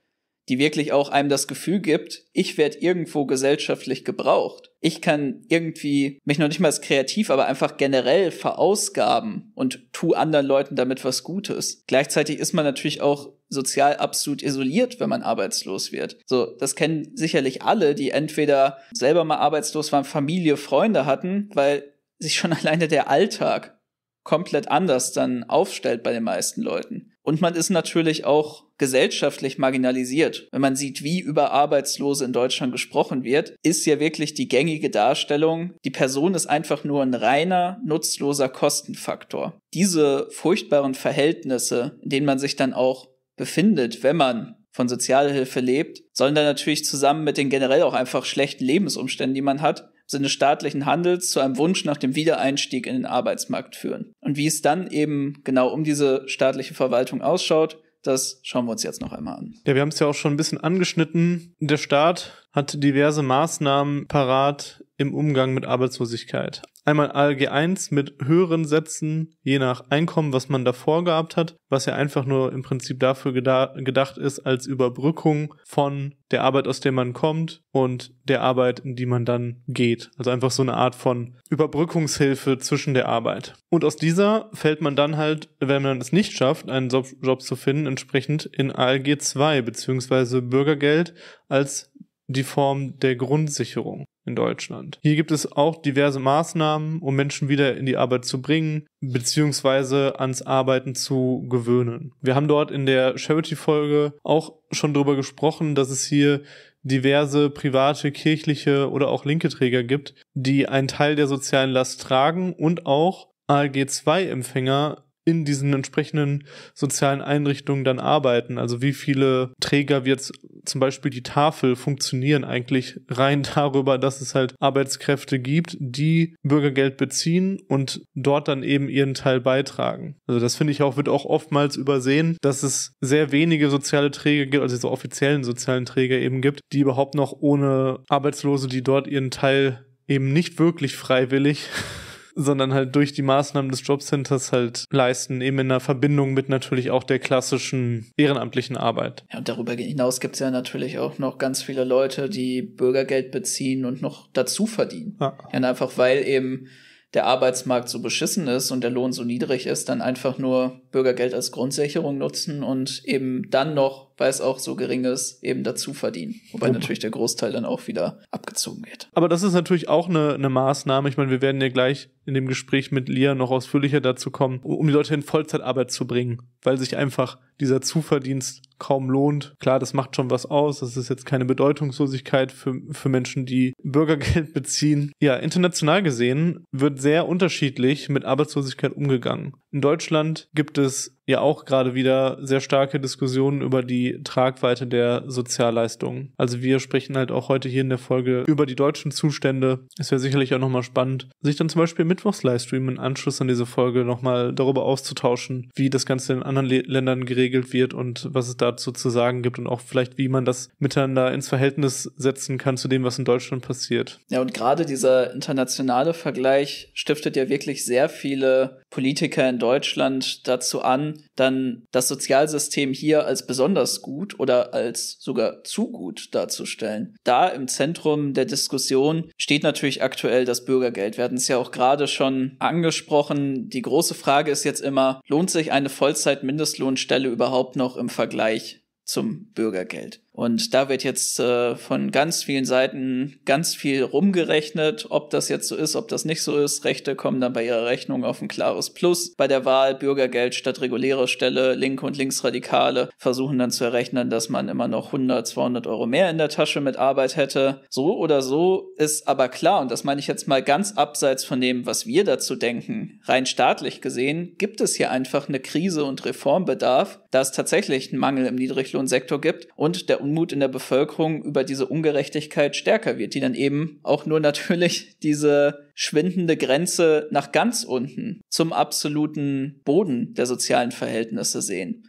die wirklich auch einem das Gefühl gibt, ich werde irgendwo gesellschaftlich gebraucht. Ich kann irgendwie mich noch nicht mal als kreativ, aber einfach generell verausgaben und tu anderen Leuten damit was Gutes. Gleichzeitig ist man natürlich auch sozial absolut isoliert, wenn man arbeitslos wird. So, das kennen sicherlich alle, die entweder selber mal arbeitslos waren, Familie, Freunde hatten, weil sich schon [LAUGHS] alleine der Alltag komplett anders dann aufstellt bei den meisten Leuten. Und man ist natürlich auch gesellschaftlich marginalisiert. Wenn man sieht, wie über Arbeitslose in Deutschland gesprochen wird, ist ja wirklich die gängige Darstellung, die Person ist einfach nur ein reiner, nutzloser Kostenfaktor. Diese furchtbaren Verhältnisse, in denen man sich dann auch befindet, wenn man von Sozialhilfe lebt, sollen dann natürlich zusammen mit den generell auch einfach schlechten Lebensumständen, die man hat, Sinne staatlichen Handels zu einem Wunsch nach dem Wiedereinstieg in den Arbeitsmarkt führen. Und wie es dann eben genau um diese staatliche Verwaltung ausschaut, das schauen wir uns jetzt noch einmal an. Ja, wir haben es ja auch schon ein bisschen angeschnitten. Der Staat hat diverse Maßnahmen parat im Umgang mit Arbeitslosigkeit. Einmal ALG 1 mit höheren Sätzen, je nach Einkommen, was man davor gehabt hat, was ja einfach nur im Prinzip dafür gedacht ist, als Überbrückung von der Arbeit, aus der man kommt und der Arbeit, in die man dann geht. Also einfach so eine Art von Überbrückungshilfe zwischen der Arbeit. Und aus dieser fällt man dann halt, wenn man es nicht schafft, einen Job, Job zu finden, entsprechend in ALG 2 beziehungsweise Bürgergeld als die Form der Grundsicherung in Deutschland. Hier gibt es auch diverse Maßnahmen, um Menschen wieder in die Arbeit zu bringen, beziehungsweise ans Arbeiten zu gewöhnen. Wir haben dort in der Charity-Folge auch schon darüber gesprochen, dass es hier diverse private, kirchliche oder auch linke Träger gibt, die einen Teil der sozialen Last tragen und auch ALG-2-Empfänger in diesen entsprechenden sozialen Einrichtungen dann arbeiten. Also wie viele Träger wird zum Beispiel die Tafel funktionieren eigentlich rein [LAUGHS] darüber, dass es halt Arbeitskräfte gibt, die Bürgergeld beziehen und dort dann eben ihren Teil beitragen. Also das finde ich auch, wird auch oftmals übersehen, dass es sehr wenige soziale Träger gibt, also so offiziellen sozialen Träger eben gibt, die überhaupt noch ohne Arbeitslose, die dort ihren Teil eben nicht wirklich freiwillig [LAUGHS] sondern halt durch die Maßnahmen des Jobcenters halt leisten, eben in einer Verbindung mit natürlich auch der klassischen ehrenamtlichen Arbeit. Ja, und darüber hinaus gibt es ja natürlich auch noch ganz viele Leute, die Bürgergeld beziehen und noch dazu verdienen. Ja, ja einfach weil eben der Arbeitsmarkt so beschissen ist und der Lohn so niedrig ist, dann einfach nur Bürgergeld als Grundsicherung nutzen und eben dann noch, weil es auch so gering ist, eben dazu verdienen. Wobei natürlich der Großteil dann auch wieder abgezogen wird. Aber das ist natürlich auch eine, eine Maßnahme. Ich meine, wir werden ja gleich in dem Gespräch mit Lia noch ausführlicher dazu kommen, um die Leute in Vollzeitarbeit zu bringen, weil sich einfach dieser Zuverdienst kaum lohnt. Klar, das macht schon was aus. Das ist jetzt keine Bedeutungslosigkeit für, für Menschen, die Bürgergeld [LAUGHS] beziehen. Ja, international gesehen wird sehr unterschiedlich mit Arbeitslosigkeit umgegangen. In Deutschland gibt es ja auch gerade wieder sehr starke Diskussionen über die Tragweite der Sozialleistungen. Also wir sprechen halt auch heute hier in der Folge über die deutschen Zustände. Es wäre sicherlich auch nochmal spannend, sich dann zum Beispiel Mittwochs-Livestream in Anschluss an diese Folge nochmal darüber auszutauschen, wie das Ganze in anderen Le Ländern geregelt wird und was es dazu zu sagen gibt und auch vielleicht, wie man das miteinander ins Verhältnis setzen kann zu dem, was in Deutschland passiert. Ja, und gerade dieser internationale Vergleich stiftet ja wirklich sehr viele Politiker in Deutschland dazu an, dann das Sozialsystem hier als besonders gut oder als sogar zu gut darzustellen. Da im Zentrum der Diskussion steht natürlich aktuell das Bürgergeld. Wir hatten es ja auch gerade schon angesprochen. Die große Frage ist jetzt immer, lohnt sich eine Vollzeit-Mindestlohnstelle überhaupt noch im Vergleich zum Bürgergeld? Und da wird jetzt äh, von ganz vielen Seiten ganz viel rumgerechnet, ob das jetzt so ist, ob das nicht so ist. Rechte kommen dann bei ihrer Rechnung auf ein klares Plus. Bei der Wahl Bürgergeld statt reguläre Stelle, Linke und Linksradikale versuchen dann zu errechnen, dass man immer noch 100, 200 Euro mehr in der Tasche mit Arbeit hätte. So oder so ist aber klar, und das meine ich jetzt mal ganz abseits von dem, was wir dazu denken, rein staatlich gesehen, gibt es hier einfach eine Krise und Reformbedarf, da es tatsächlich einen Mangel im Niedriglohnsektor gibt und der Unmut in der Bevölkerung über diese Ungerechtigkeit stärker wird, die dann eben auch nur natürlich [LAUGHS] diese schwindende Grenze nach ganz unten zum absoluten Boden der sozialen Verhältnisse sehen.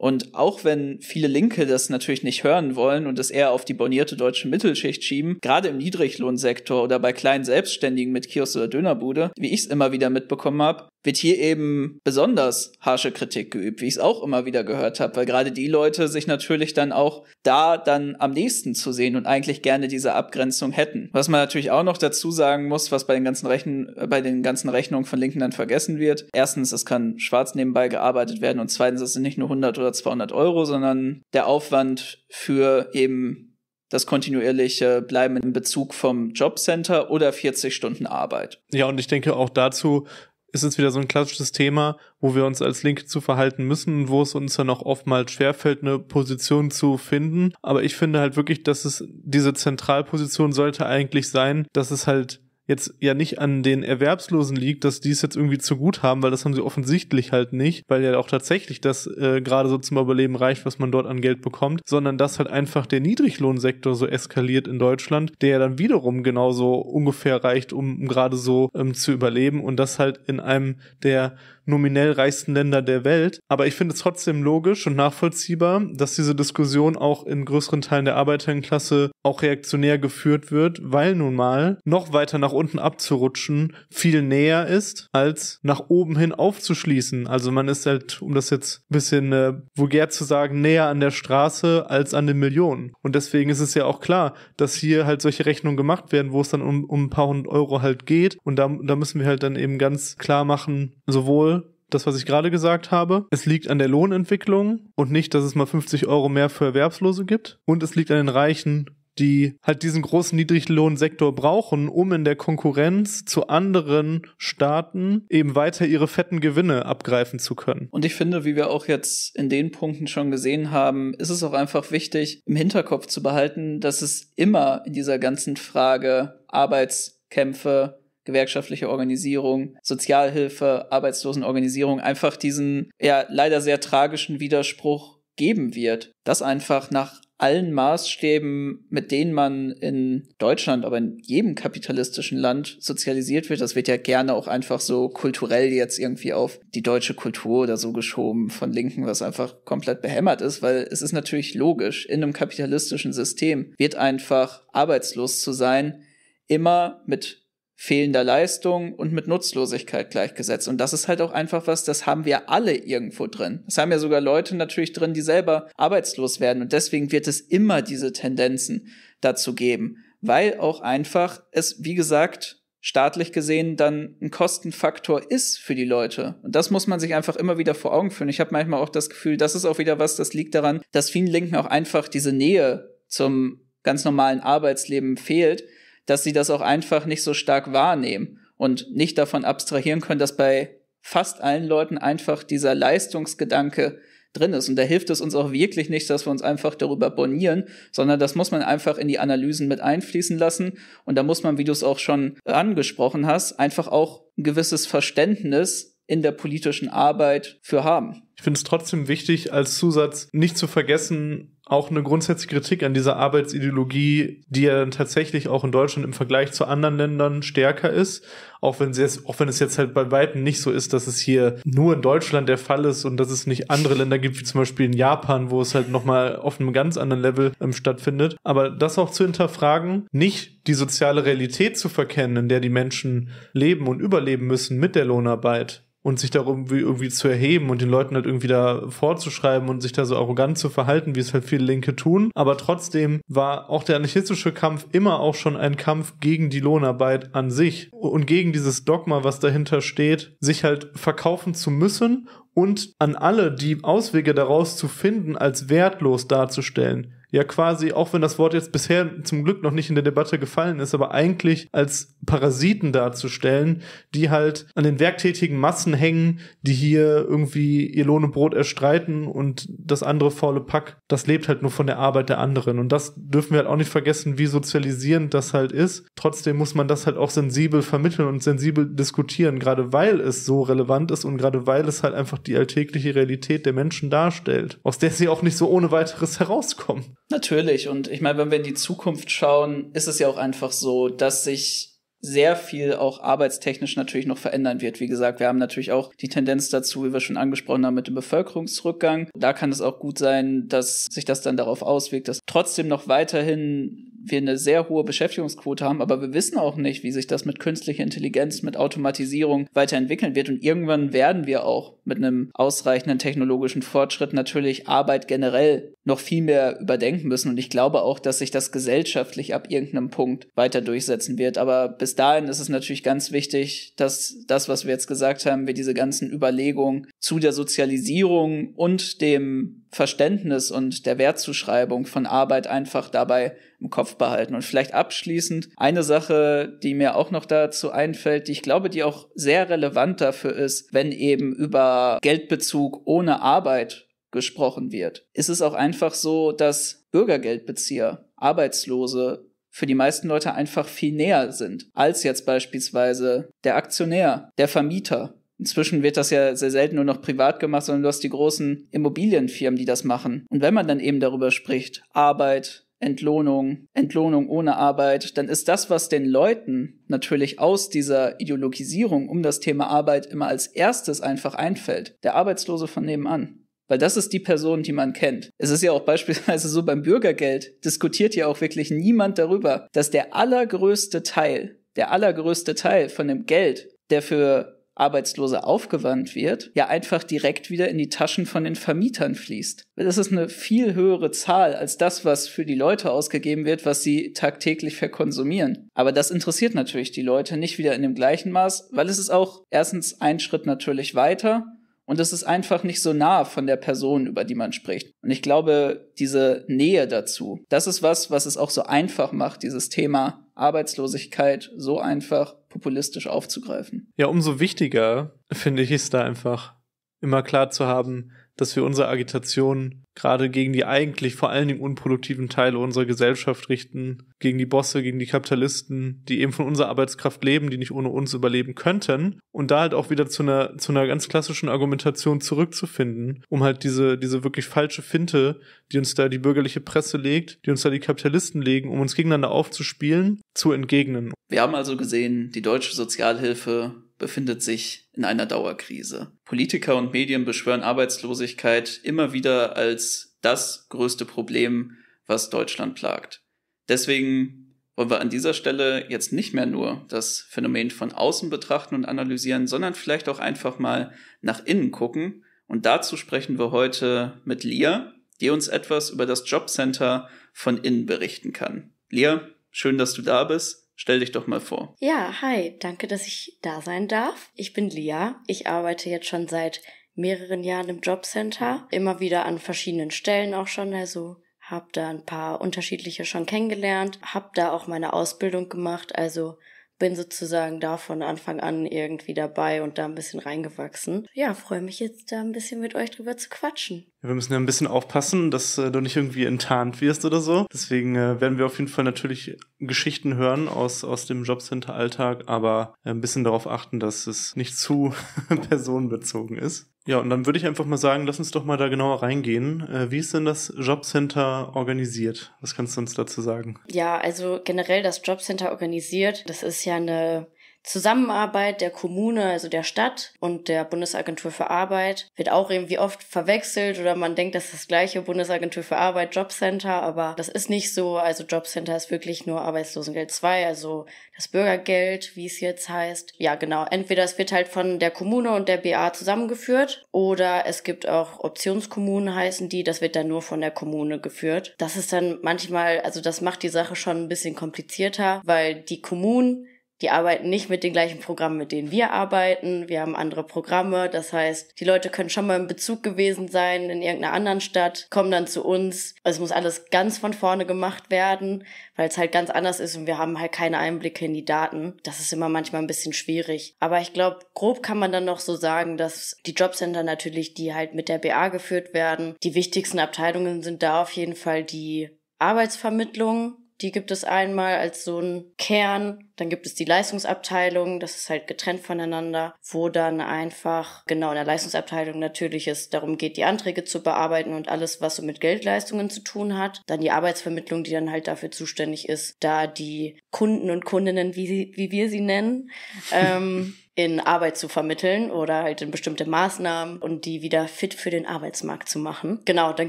Und auch wenn viele Linke das natürlich nicht hören wollen und es eher auf die bonierte deutsche Mittelschicht schieben, gerade im Niedriglohnsektor oder bei kleinen Selbstständigen mit Kiosk oder Dönerbude, wie ich es immer wieder mitbekommen habe, wird hier eben besonders harsche Kritik geübt, wie ich es auch immer wieder gehört habe, weil gerade die Leute sich natürlich dann auch da dann am nächsten zu sehen und eigentlich gerne diese Abgrenzung hätten. Was man natürlich auch noch dazu sagen muss, was bei den ganzen Rechen äh, bei den ganzen Rechnungen von Linken dann vergessen wird. Erstens, es kann schwarz nebenbei gearbeitet werden und zweitens, es sind nicht nur 100 oder 200 Euro, sondern der Aufwand für eben das kontinuierliche Bleiben in Bezug vom Jobcenter oder 40 Stunden Arbeit. Ja, und ich denke auch dazu ist es wieder so ein klassisches Thema, wo wir uns als Linke zu verhalten müssen, wo es uns dann auch oftmals schwerfällt, eine Position zu finden. Aber ich finde halt wirklich, dass es diese Zentralposition sollte eigentlich sein, dass es halt jetzt ja nicht an den Erwerbslosen liegt, dass die es jetzt irgendwie zu gut haben, weil das haben sie offensichtlich halt nicht, weil ja auch tatsächlich das äh, gerade so zum Überleben reicht, was man dort an Geld bekommt, sondern dass halt einfach der Niedriglohnsektor so eskaliert in Deutschland, der ja dann wiederum genauso ungefähr reicht, um, um gerade so ähm, zu überleben und das halt in einem der nominell reichsten Länder der Welt. Aber ich finde es trotzdem logisch und nachvollziehbar, dass diese Diskussion auch in größeren Teilen der Arbeiterklasse auch reaktionär geführt wird, weil nun mal noch weiter nach unten abzurutschen viel näher ist, als nach oben hin aufzuschließen. Also man ist halt, um das jetzt ein bisschen äh, vulgär zu sagen, näher an der Straße als an den Millionen. Und deswegen ist es ja auch klar, dass hier halt solche Rechnungen gemacht werden, wo es dann um, um ein paar hundert Euro halt geht. Und da, da müssen wir halt dann eben ganz klar machen, sowohl das, was ich gerade gesagt habe. Es liegt an der Lohnentwicklung und nicht, dass es mal 50 Euro mehr für Erwerbslose gibt. Und es liegt an den Reichen, die halt diesen großen Niedriglohnsektor brauchen, um in der Konkurrenz zu anderen Staaten eben weiter ihre fetten Gewinne abgreifen zu können. Und ich finde, wie wir auch jetzt in den Punkten schon gesehen haben, ist es auch einfach wichtig, im Hinterkopf zu behalten, dass es immer in dieser ganzen Frage Arbeitskämpfe, gewerkschaftliche Organisierung, Sozialhilfe, Arbeitslosenorganisierung einfach diesen ja leider sehr tragischen Widerspruch geben wird, dass einfach nach allen Maßstäben, mit denen man in Deutschland, aber in jedem kapitalistischen Land sozialisiert wird, das wird ja gerne auch einfach so kulturell jetzt irgendwie auf die deutsche Kultur oder so geschoben von Linken, was einfach komplett behämmert ist, weil es ist natürlich logisch, in einem kapitalistischen System wird einfach arbeitslos zu sein immer mit fehlender Leistung und mit Nutzlosigkeit gleichgesetzt. Und das ist halt auch einfach was, das haben wir alle irgendwo drin. Das haben ja sogar Leute natürlich drin, die selber arbeitslos werden. Und deswegen wird es immer diese Tendenzen dazu geben, weil auch einfach es, wie gesagt, staatlich gesehen dann ein Kostenfaktor ist für die Leute. Und das muss man sich einfach immer wieder vor Augen führen. Ich habe manchmal auch das Gefühl, das ist auch wieder was, das liegt daran, dass vielen Linken auch einfach diese Nähe zum ganz normalen Arbeitsleben fehlt dass sie das auch einfach nicht so stark wahrnehmen und nicht davon abstrahieren können, dass bei fast allen Leuten einfach dieser Leistungsgedanke drin ist. Und da hilft es uns auch wirklich nicht, dass wir uns einfach darüber bonieren, sondern das muss man einfach in die Analysen mit einfließen lassen. Und da muss man, wie du es auch schon angesprochen hast, einfach auch ein gewisses Verständnis in der politischen Arbeit für haben. Ich finde es trotzdem wichtig, als Zusatz nicht zu vergessen, auch eine grundsätzliche Kritik an dieser Arbeitsideologie, die ja dann tatsächlich auch in Deutschland im Vergleich zu anderen Ländern stärker ist, auch wenn es jetzt, auch wenn es jetzt halt bei weitem nicht so ist, dass es hier nur in Deutschland der Fall ist und dass es nicht andere Länder gibt, wie zum Beispiel in Japan, wo es halt nochmal auf einem ganz anderen Level ähm, stattfindet. Aber das auch zu hinterfragen, nicht die soziale Realität zu verkennen, in der die Menschen leben und überleben müssen mit der Lohnarbeit, und sich darum irgendwie zu erheben und den Leuten halt irgendwie da vorzuschreiben und sich da so arrogant zu verhalten, wie es halt viele Linke tun. Aber trotzdem war auch der anarchistische Kampf immer auch schon ein Kampf gegen die Lohnarbeit an sich und gegen dieses Dogma, was dahinter steht, sich halt verkaufen zu müssen und an alle die Auswege daraus zu finden, als wertlos darzustellen ja quasi, auch wenn das Wort jetzt bisher zum Glück noch nicht in der Debatte gefallen ist, aber eigentlich als Parasiten darzustellen, die halt an den werktätigen Massen hängen, die hier irgendwie ihr Lohn und Brot erstreiten und das andere faule Pack, das lebt halt nur von der Arbeit der anderen. Und das dürfen wir halt auch nicht vergessen, wie sozialisierend das halt ist. Trotzdem muss man das halt auch sensibel vermitteln und sensibel diskutieren, gerade weil es so relevant ist und gerade weil es halt einfach die alltägliche Realität der Menschen darstellt, aus der sie auch nicht so ohne weiteres herauskommen. Natürlich. Und ich meine, wenn wir in die Zukunft schauen, ist es ja auch einfach so, dass sich sehr viel auch arbeitstechnisch natürlich noch verändern wird. Wie gesagt, wir haben natürlich auch die Tendenz dazu, wie wir schon angesprochen haben, mit dem Bevölkerungsrückgang. Da kann es auch gut sein, dass sich das dann darauf auswirkt, dass trotzdem noch weiterhin wir eine sehr hohe Beschäftigungsquote haben, aber wir wissen auch nicht, wie sich das mit künstlicher Intelligenz, mit Automatisierung weiterentwickeln wird. Und irgendwann werden wir auch mit einem ausreichenden technologischen Fortschritt natürlich Arbeit generell noch viel mehr überdenken müssen. Und ich glaube auch, dass sich das gesellschaftlich ab irgendeinem Punkt weiter durchsetzen wird. Aber bis dahin ist es natürlich ganz wichtig, dass das, was wir jetzt gesagt haben, wir diese ganzen Überlegungen zu der Sozialisierung und dem Verständnis und der Wertzuschreibung von Arbeit einfach dabei im Kopf behalten. Und vielleicht abschließend eine Sache, die mir auch noch dazu einfällt, die ich glaube, die auch sehr relevant dafür ist, wenn eben über Geldbezug ohne Arbeit gesprochen wird. Ist es auch einfach so, dass Bürgergeldbezieher, Arbeitslose für die meisten Leute einfach viel näher sind als jetzt beispielsweise der Aktionär, der Vermieter, Inzwischen wird das ja sehr selten nur noch privat gemacht, sondern du hast die großen Immobilienfirmen, die das machen. Und wenn man dann eben darüber spricht, Arbeit, Entlohnung, Entlohnung ohne Arbeit, dann ist das, was den Leuten natürlich aus dieser Ideologisierung um das Thema Arbeit immer als erstes einfach einfällt, der Arbeitslose von nebenan. Weil das ist die Person, die man kennt. Es ist ja auch beispielsweise so beim Bürgergeld, diskutiert ja auch wirklich niemand darüber, dass der allergrößte Teil, der allergrößte Teil von dem Geld, der für Arbeitslose aufgewandt wird, ja einfach direkt wieder in die Taschen von den Vermietern fließt. Das ist eine viel höhere Zahl als das, was für die Leute ausgegeben wird, was sie tagtäglich verkonsumieren. Aber das interessiert natürlich die Leute nicht wieder in dem gleichen Maß, weil es ist auch erstens ein Schritt natürlich weiter und es ist einfach nicht so nah von der Person, über die man spricht. Und ich glaube, diese Nähe dazu, das ist was, was es auch so einfach macht, dieses Thema Arbeitslosigkeit so einfach populistisch aufzugreifen. Ja, umso wichtiger finde ich es da einfach immer klar zu haben, dass wir unsere Agitation gerade gegen die eigentlich vor allen Dingen unproduktiven Teile unserer Gesellschaft richten, gegen die Bosse, gegen die Kapitalisten, die eben von unserer Arbeitskraft leben, die nicht ohne uns überleben könnten und da halt auch wieder zu einer zu einer ganz klassischen Argumentation zurückzufinden, um halt diese diese wirklich falsche Finte, die uns da die bürgerliche Presse legt, die uns da die Kapitalisten legen, um uns gegeneinander aufzuspielen, zu entgegnen. Wir haben also gesehen, die deutsche Sozialhilfe befindet sich in einer Dauerkrise. Politiker und Medien beschwören Arbeitslosigkeit immer wieder als das größte Problem, was Deutschland plagt. Deswegen wollen wir an dieser Stelle jetzt nicht mehr nur das Phänomen von außen betrachten und analysieren, sondern vielleicht auch einfach mal nach innen gucken. Und dazu sprechen wir heute mit Lia, die uns etwas über das Jobcenter von innen berichten kann. Lia, schön, dass du da bist. Stell dich doch mal vor. Ja, hi, danke, dass ich da sein darf. Ich bin Lia. Ich arbeite jetzt schon seit mehreren Jahren im Jobcenter, immer wieder an verschiedenen Stellen auch schon, also hab da ein paar unterschiedliche schon kennengelernt, hab da auch meine Ausbildung gemacht, also bin sozusagen da von Anfang an irgendwie dabei und da ein bisschen reingewachsen. Ja, freue mich jetzt da ein bisschen mit euch drüber zu quatschen. Wir müssen ja ein bisschen aufpassen, dass äh, du nicht irgendwie enttarnt wirst oder so. Deswegen äh, werden wir auf jeden Fall natürlich Geschichten hören aus, aus dem Jobcenter-Alltag, aber äh, ein bisschen darauf achten, dass es nicht zu [LAUGHS] personenbezogen ist. Ja, und dann würde ich einfach mal sagen, lass uns doch mal da genauer reingehen. Äh, wie ist denn das Jobcenter organisiert? Was kannst du uns dazu sagen? Ja, also generell das Jobcenter organisiert, das ist ja eine Zusammenarbeit der Kommune, also der Stadt und der Bundesagentur für Arbeit wird auch irgendwie oft verwechselt oder man denkt, das ist das gleiche Bundesagentur für Arbeit, Jobcenter, aber das ist nicht so. Also Jobcenter ist wirklich nur Arbeitslosengeld 2, also das Bürgergeld, wie es jetzt heißt. Ja, genau. Entweder es wird halt von der Kommune und der BA zusammengeführt oder es gibt auch Optionskommunen heißen die, das wird dann nur von der Kommune geführt. Das ist dann manchmal, also das macht die Sache schon ein bisschen komplizierter, weil die Kommunen Die arbeiten nicht mit den gleichen Programmen, mit denen wir arbeiten. Wir haben andere Programme. Das heißt, die Leute können schon mal in Bezug gewesen sein in irgendeiner anderen Stadt, kommen dann zu uns. Also es muss alles ganz von vorne gemacht werden, weil es halt ganz anders ist und wir haben halt keine Einblicke in die Daten. Das ist immer manchmal ein bisschen schwierig. Aber ich glaube, grob kann man dann noch so sagen, dass die Jobcenter natürlich, die halt mit der BA geführt werden, die wichtigsten Abteilungen sind da auf jeden Fall die Arbeitsvermittlung, die gibt es einmal als so ein Kern. Dann gibt es die Leistungsabteilung, das ist halt getrennt voneinander, wo dann einfach, genau in der Leistungsabteilung natürlich es darum geht, die Anträge zu bearbeiten und alles, was so mit Geldleistungen zu tun hat. Dann die Arbeitsvermittlung, die dann halt dafür zuständig ist, da die Kunden und Kundinnen, wie, sie, wie wir sie nennen, [LAUGHS] ähm, in Arbeit zu vermitteln oder halt in bestimmte Maßnahmen und die wieder fit für den Arbeitsmarkt zu machen. Genau, dann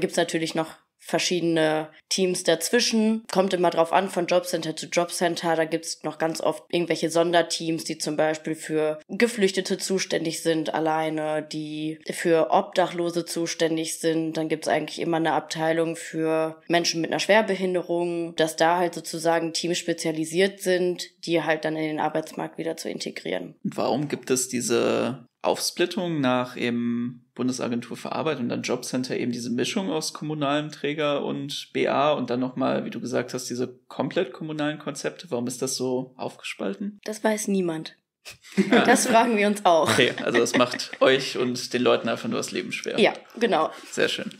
gibt's natürlich noch verschiedene Teams dazwischen. Kommt immer drauf an, von Jobcenter zu Jobcenter. Da gibt's noch ganz oft irgendwelche Sonderteams, die zum Beispiel für Geflüchtete zuständig sind, alleine, die für Obdachlose zuständig sind. Dann gibt's eigentlich immer eine Abteilung für Menschen mit einer Schwerbehinderung, dass da halt sozusagen Teams spezialisiert sind, die halt dann in den Arbeitsmarkt wieder zu integrieren. Und warum gibt es diese Aufsplittung nach eben Bundesagentur für Arbeit und dann Jobcenter eben diese Mischung aus kommunalem Träger und BA und dann nochmal, wie du gesagt hast, diese komplett kommunalen Konzepte. Warum ist das so aufgespalten? Das weiß niemand. [LAUGHS] Ja. Das fragen wir uns auch. Okay, also das macht euch und den Leuten einfach nur das Leben schwer. Ja, genau. Sehr schön.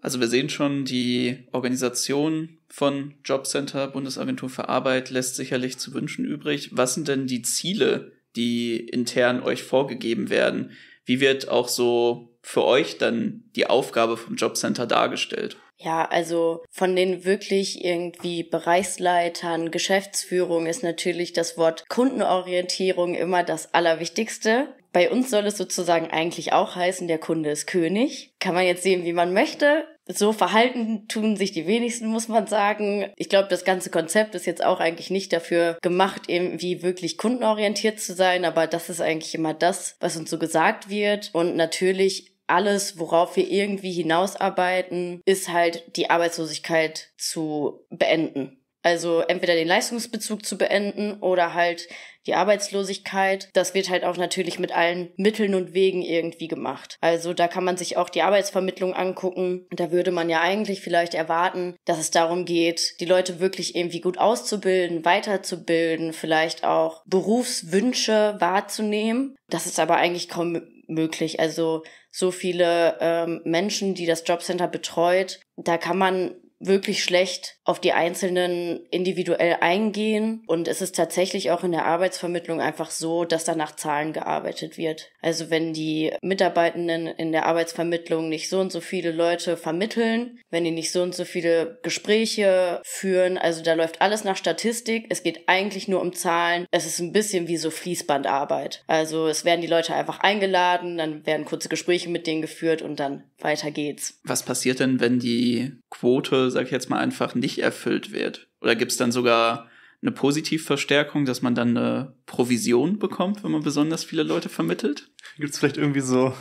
Also wir sehen schon, die Organisation von Jobcenter, Bundesagentur für Arbeit lässt sicherlich zu wünschen übrig. Was sind denn die Ziele, die intern euch vorgegeben werden? Wie wird auch so für euch dann die Aufgabe vom Jobcenter dargestellt? Ja, also von den wirklich irgendwie Bereichsleitern, Geschäftsführung ist natürlich das Wort Kundenorientierung immer das Allerwichtigste. Bei uns soll es sozusagen eigentlich auch heißen, der Kunde ist König. Kann man jetzt sehen, wie man möchte so verhalten tun sich die wenigsten, muss man sagen. Ich glaube, das ganze Konzept ist jetzt auch eigentlich nicht dafür gemacht, irgendwie wirklich kundenorientiert zu sein, aber das ist eigentlich immer das, was uns so gesagt wird. Und natürlich alles, worauf wir irgendwie hinausarbeiten, ist halt die Arbeitslosigkeit zu beenden. Also entweder den Leistungsbezug zu beenden oder halt die Arbeitslosigkeit. Das wird halt auch natürlich mit allen Mitteln und Wegen irgendwie gemacht. Also da kann man sich auch die Arbeitsvermittlung angucken. Da würde man ja eigentlich vielleicht erwarten, dass es darum geht, die Leute wirklich irgendwie gut auszubilden, weiterzubilden, vielleicht auch Berufswünsche wahrzunehmen. Das ist aber eigentlich kaum möglich. Also so viele ähm, Menschen, die das Jobcenter betreut, da kann man wirklich schlecht auf die Einzelnen individuell eingehen. Und es ist tatsächlich auch in der Arbeitsvermittlung einfach so, dass da nach Zahlen gearbeitet wird. Also wenn die Mitarbeitenden in der Arbeitsvermittlung nicht so und so viele Leute vermitteln, wenn die nicht so und so viele Gespräche führen, also da läuft alles nach Statistik. Es geht eigentlich nur um Zahlen. Es ist ein bisschen wie so Fließbandarbeit. Also es werden die Leute einfach eingeladen, dann werden kurze Gespräche mit denen geführt und dann weiter geht's. Was passiert denn, wenn die Quote, sag ich jetzt mal, einfach nicht erfüllt wird? Oder gibt's dann sogar eine Positivverstärkung, dass man dann eine Provision bekommt, wenn man besonders viele Leute vermittelt? Gibt's vielleicht irgendwie so,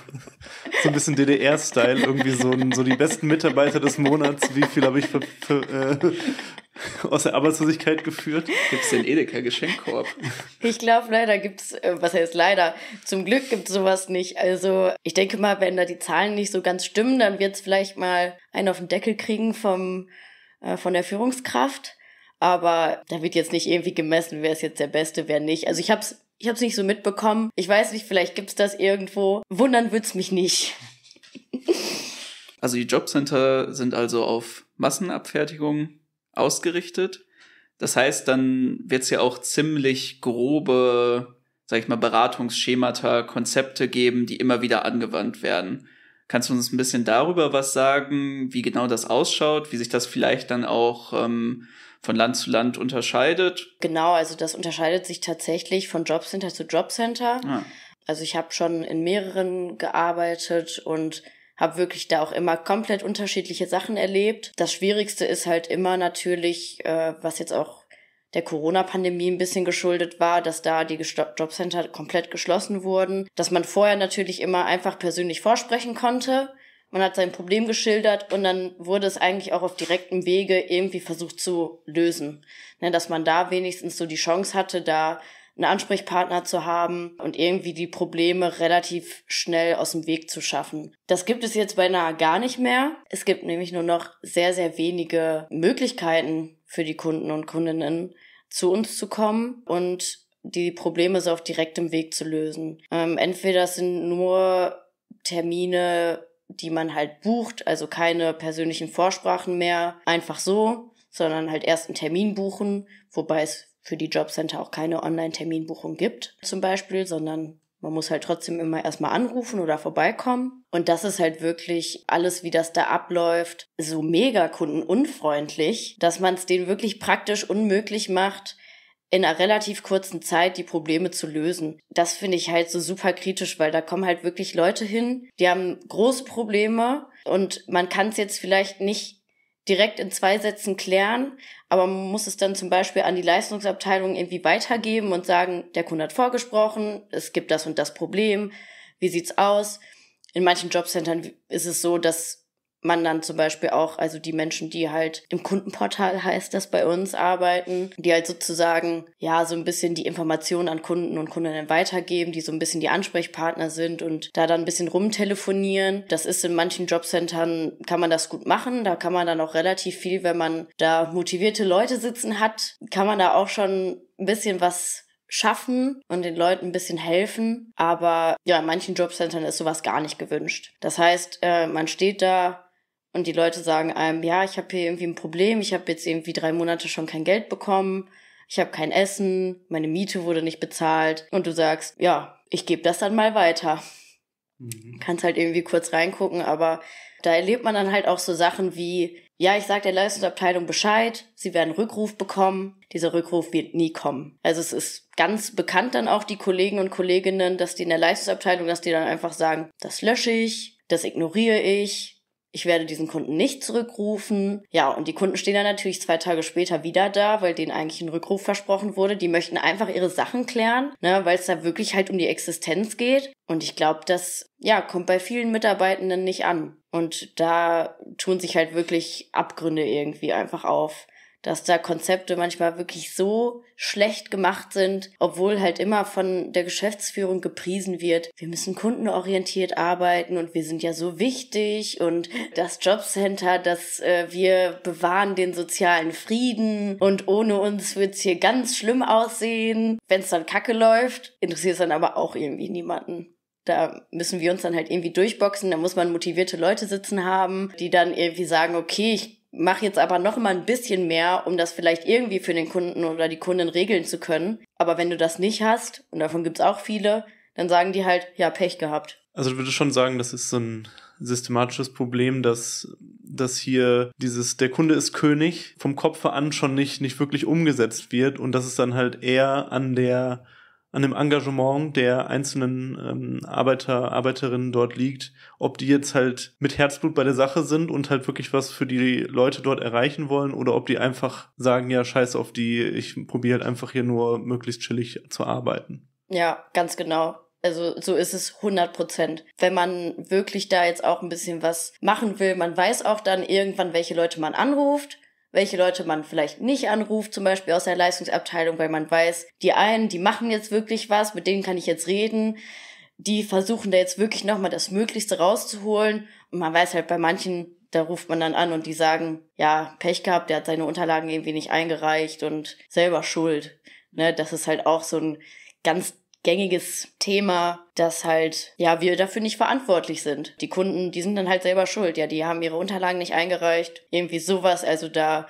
so ein bisschen DDR-Style, irgendwie so, so die besten Mitarbeiter des Monats, wie viel habe ich für, für, äh, [LAUGHS] aus der Arbeitslosigkeit geführt? Gibt's den Edeka Geschenkkorb? Ich glaube, leider gibt's, äh, was heißt leider, zum Glück gibt's sowas nicht. Also ich denke mal, wenn da die Zahlen nicht so ganz stimmen, dann wird's vielleicht mal einen auf den Deckel kriegen vom, äh, von der Führungskraft. Aber da wird jetzt nicht irgendwie gemessen, wer ist jetzt der Beste, wer nicht. Also ich hab's, ich hab's nicht so mitbekommen. Ich weiß nicht, vielleicht gibt's das irgendwo. Wundern wird's mich nicht. Also die Jobcenter sind also auf Massenabfertigung ausgerichtet. Das heißt, dann wird's ja auch ziemlich grobe, sag ich mal, Beratungsschemata, Konzepte geben, die immer wieder angewandt werden. Kannst du uns ein bisschen darüber was sagen, wie genau das ausschaut, wie sich das vielleicht dann auch ähm, von Land zu Land unterscheidet? Genau, also das unterscheidet sich tatsächlich von Jobcenter zu Jobcenter. Ah. Also ich habe schon in mehreren gearbeitet und habe wirklich da auch immer komplett unterschiedliche Sachen erlebt. Das Schwierigste ist halt immer natürlich, äh, was jetzt auch der Corona-Pandemie ein bisschen geschuldet war, dass da die Jobcenter komplett geschlossen wurden, dass man vorher natürlich immer einfach persönlich vorsprechen konnte man hat sein Problem geschildert und dann wurde es eigentlich auch auf direktem Wege irgendwie versucht zu lösen. Ne, dass man da wenigstens so die Chance hatte, da einen Ansprechpartner zu haben und irgendwie die Probleme relativ schnell aus dem Weg zu schaffen. Das gibt es jetzt beinahe gar nicht mehr. Es gibt nämlich nur noch sehr, sehr wenige Möglichkeiten für die Kunden und Kundinnen, zu uns zu kommen und die Probleme so auf direktem Weg zu lösen. Ähm, entweder sind nur Termine, die man halt bucht, also keine persönlichen Vorsprachen mehr, einfach so, sondern halt erst einen Termin buchen, wobei es für die Jobcenter auch keine Online-Terminbuchung gibt, zum Beispiel, sondern man muss halt trotzdem immer erstmal anrufen oder vorbeikommen. Und das ist halt wirklich alles, wie das da abläuft, so mega kundenunfreundlich, dass man es denen wirklich praktisch unmöglich macht, in einer relativ kurzen Zeit die Probleme zu lösen. Das finde ich halt so super kritisch, weil da kommen halt wirklich Leute hin, die haben große Probleme und man kann es jetzt vielleicht nicht direkt in zwei Sätzen klären, aber man muss es dann zum Beispiel an die Leistungsabteilung irgendwie weitergeben und sagen, der Kunde hat vorgesprochen, es gibt das und das Problem, wie sieht's aus? In manchen Jobcentern ist es so, dass man dann zum Beispiel auch, also die Menschen, die halt im Kundenportal [LAUGHS] heißt das bei uns arbeiten, die halt sozusagen ja so ein bisschen die Informationen an Kunden und Kundinnen weitergeben, die so ein bisschen die Ansprechpartner sind und da dann ein bisschen rumtelefonieren. Das ist in manchen Jobcentern, kann man das gut machen. Da kann man dann auch relativ viel, wenn man da motivierte Leute sitzen hat, kann man da auch schon ein bisschen was schaffen und den Leuten ein bisschen helfen. Aber ja, in manchen Jobcentern ist sowas gar nicht gewünscht. Das heißt, äh, man steht da und die Leute sagen einem, ja, ich habe hier irgendwie ein Problem, ich habe jetzt irgendwie drei Monate schon kein Geld bekommen, ich habe kein Essen, meine Miete wurde nicht bezahlt und du sagst, ja, ich gebe das dann mal weiter. Mhm. Kannst halt irgendwie kurz reingucken, aber da erlebt man dann halt auch so Sachen wie, ja, ich sag der Leistungsabteilung Bescheid, sie werden Rückruf bekommen, dieser Rückruf wird nie kommen. Also es ist ganz bekannt dann auch die Kollegen und Kolleginnen, dass die in der Leistungsabteilung, dass die dann einfach sagen, das lösche ich, das ignoriere ich, ich werde diesen Kunden nicht zurückrufen. Ja, und die Kunden stehen dann natürlich zwei Tage später wieder da, weil denen eigentlich ein Rückruf versprochen wurde. Die möchten einfach ihre Sachen klären, ne, weil es da wirklich halt um die Existenz geht. Und ich glaube, das ja kommt bei vielen Mitarbeitenden nicht an. Und da tun sich halt wirklich Abgründe irgendwie einfach auf dass da Konzepte manchmal wirklich so schlecht gemacht sind, obwohl halt immer von der Geschäftsführung gepriesen wird, wir müssen kundenorientiert arbeiten und wir sind ja so wichtig und das Jobcenter, dass äh, wir bewahren den sozialen Frieden und ohne uns wird's hier ganz schlimm aussehen. Wenn es dann kacke läuft, interessiert es dann aber auch irgendwie niemanden. Da müssen wir uns dann halt irgendwie durchboxen. Da muss man motivierte Leute sitzen haben, die dann irgendwie sagen, okay, ich mache jetzt aber noch mal ein bisschen mehr, um das vielleicht irgendwie für den Kunden oder die Kunden regeln zu können. Aber wenn du das nicht hast, und davon gibt's auch viele, dann sagen die halt, ja, Pech gehabt. Also du würdest schon sagen, das ist so ein systematisches Problem, dass, dass hier dieses, der Kunde ist König, vom Kopfe an schon nicht, nicht wirklich umgesetzt wird und dass es dann halt eher an der an dem Engagement der einzelnen ähm, Arbeiter, Arbeiterinnen dort liegt, ob die jetzt halt mit Herzblut bei der Sache sind und halt wirklich was für die Leute dort erreichen wollen oder ob die einfach sagen, ja, scheiß auf die, ich probiere halt einfach hier nur möglichst chillig zu arbeiten. Ja, ganz genau. Also so ist es 100 Prozent. Wenn man wirklich da jetzt auch ein bisschen was machen will, man weiß auch dann irgendwann, welche Leute man anruft welche Leute man vielleicht nicht anruft, zum Beispiel aus der Leistungsabteilung, weil man weiß, die einen, die machen jetzt wirklich was, mit denen kann ich jetzt reden, die versuchen da jetzt wirklich nochmal das Möglichste rauszuholen. Und man weiß halt bei manchen, da ruft man dann an und die sagen, ja, Pech gehabt, der hat seine Unterlagen irgendwie nicht eingereicht und selber schuld. Ne, das ist halt auch so ein ganz gängiges Thema, dass halt, ja, wir dafür nicht verantwortlich sind. Die Kunden, die sind dann halt selber schuld. Ja, die haben ihre Unterlagen nicht eingereicht. Irgendwie sowas. Also da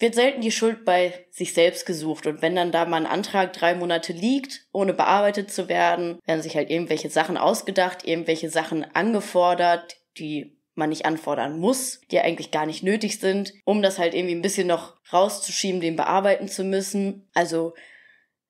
wird selten die Schuld bei sich selbst gesucht. Und wenn dann da mal ein Antrag drei Monate liegt, ohne bearbeitet zu werden, werden sich halt irgendwelche Sachen ausgedacht, irgendwelche Sachen angefordert, die man nicht anfordern muss, die eigentlich gar nicht nötig sind, um das halt irgendwie ein bisschen noch rauszuschieben, den bearbeiten zu müssen. Also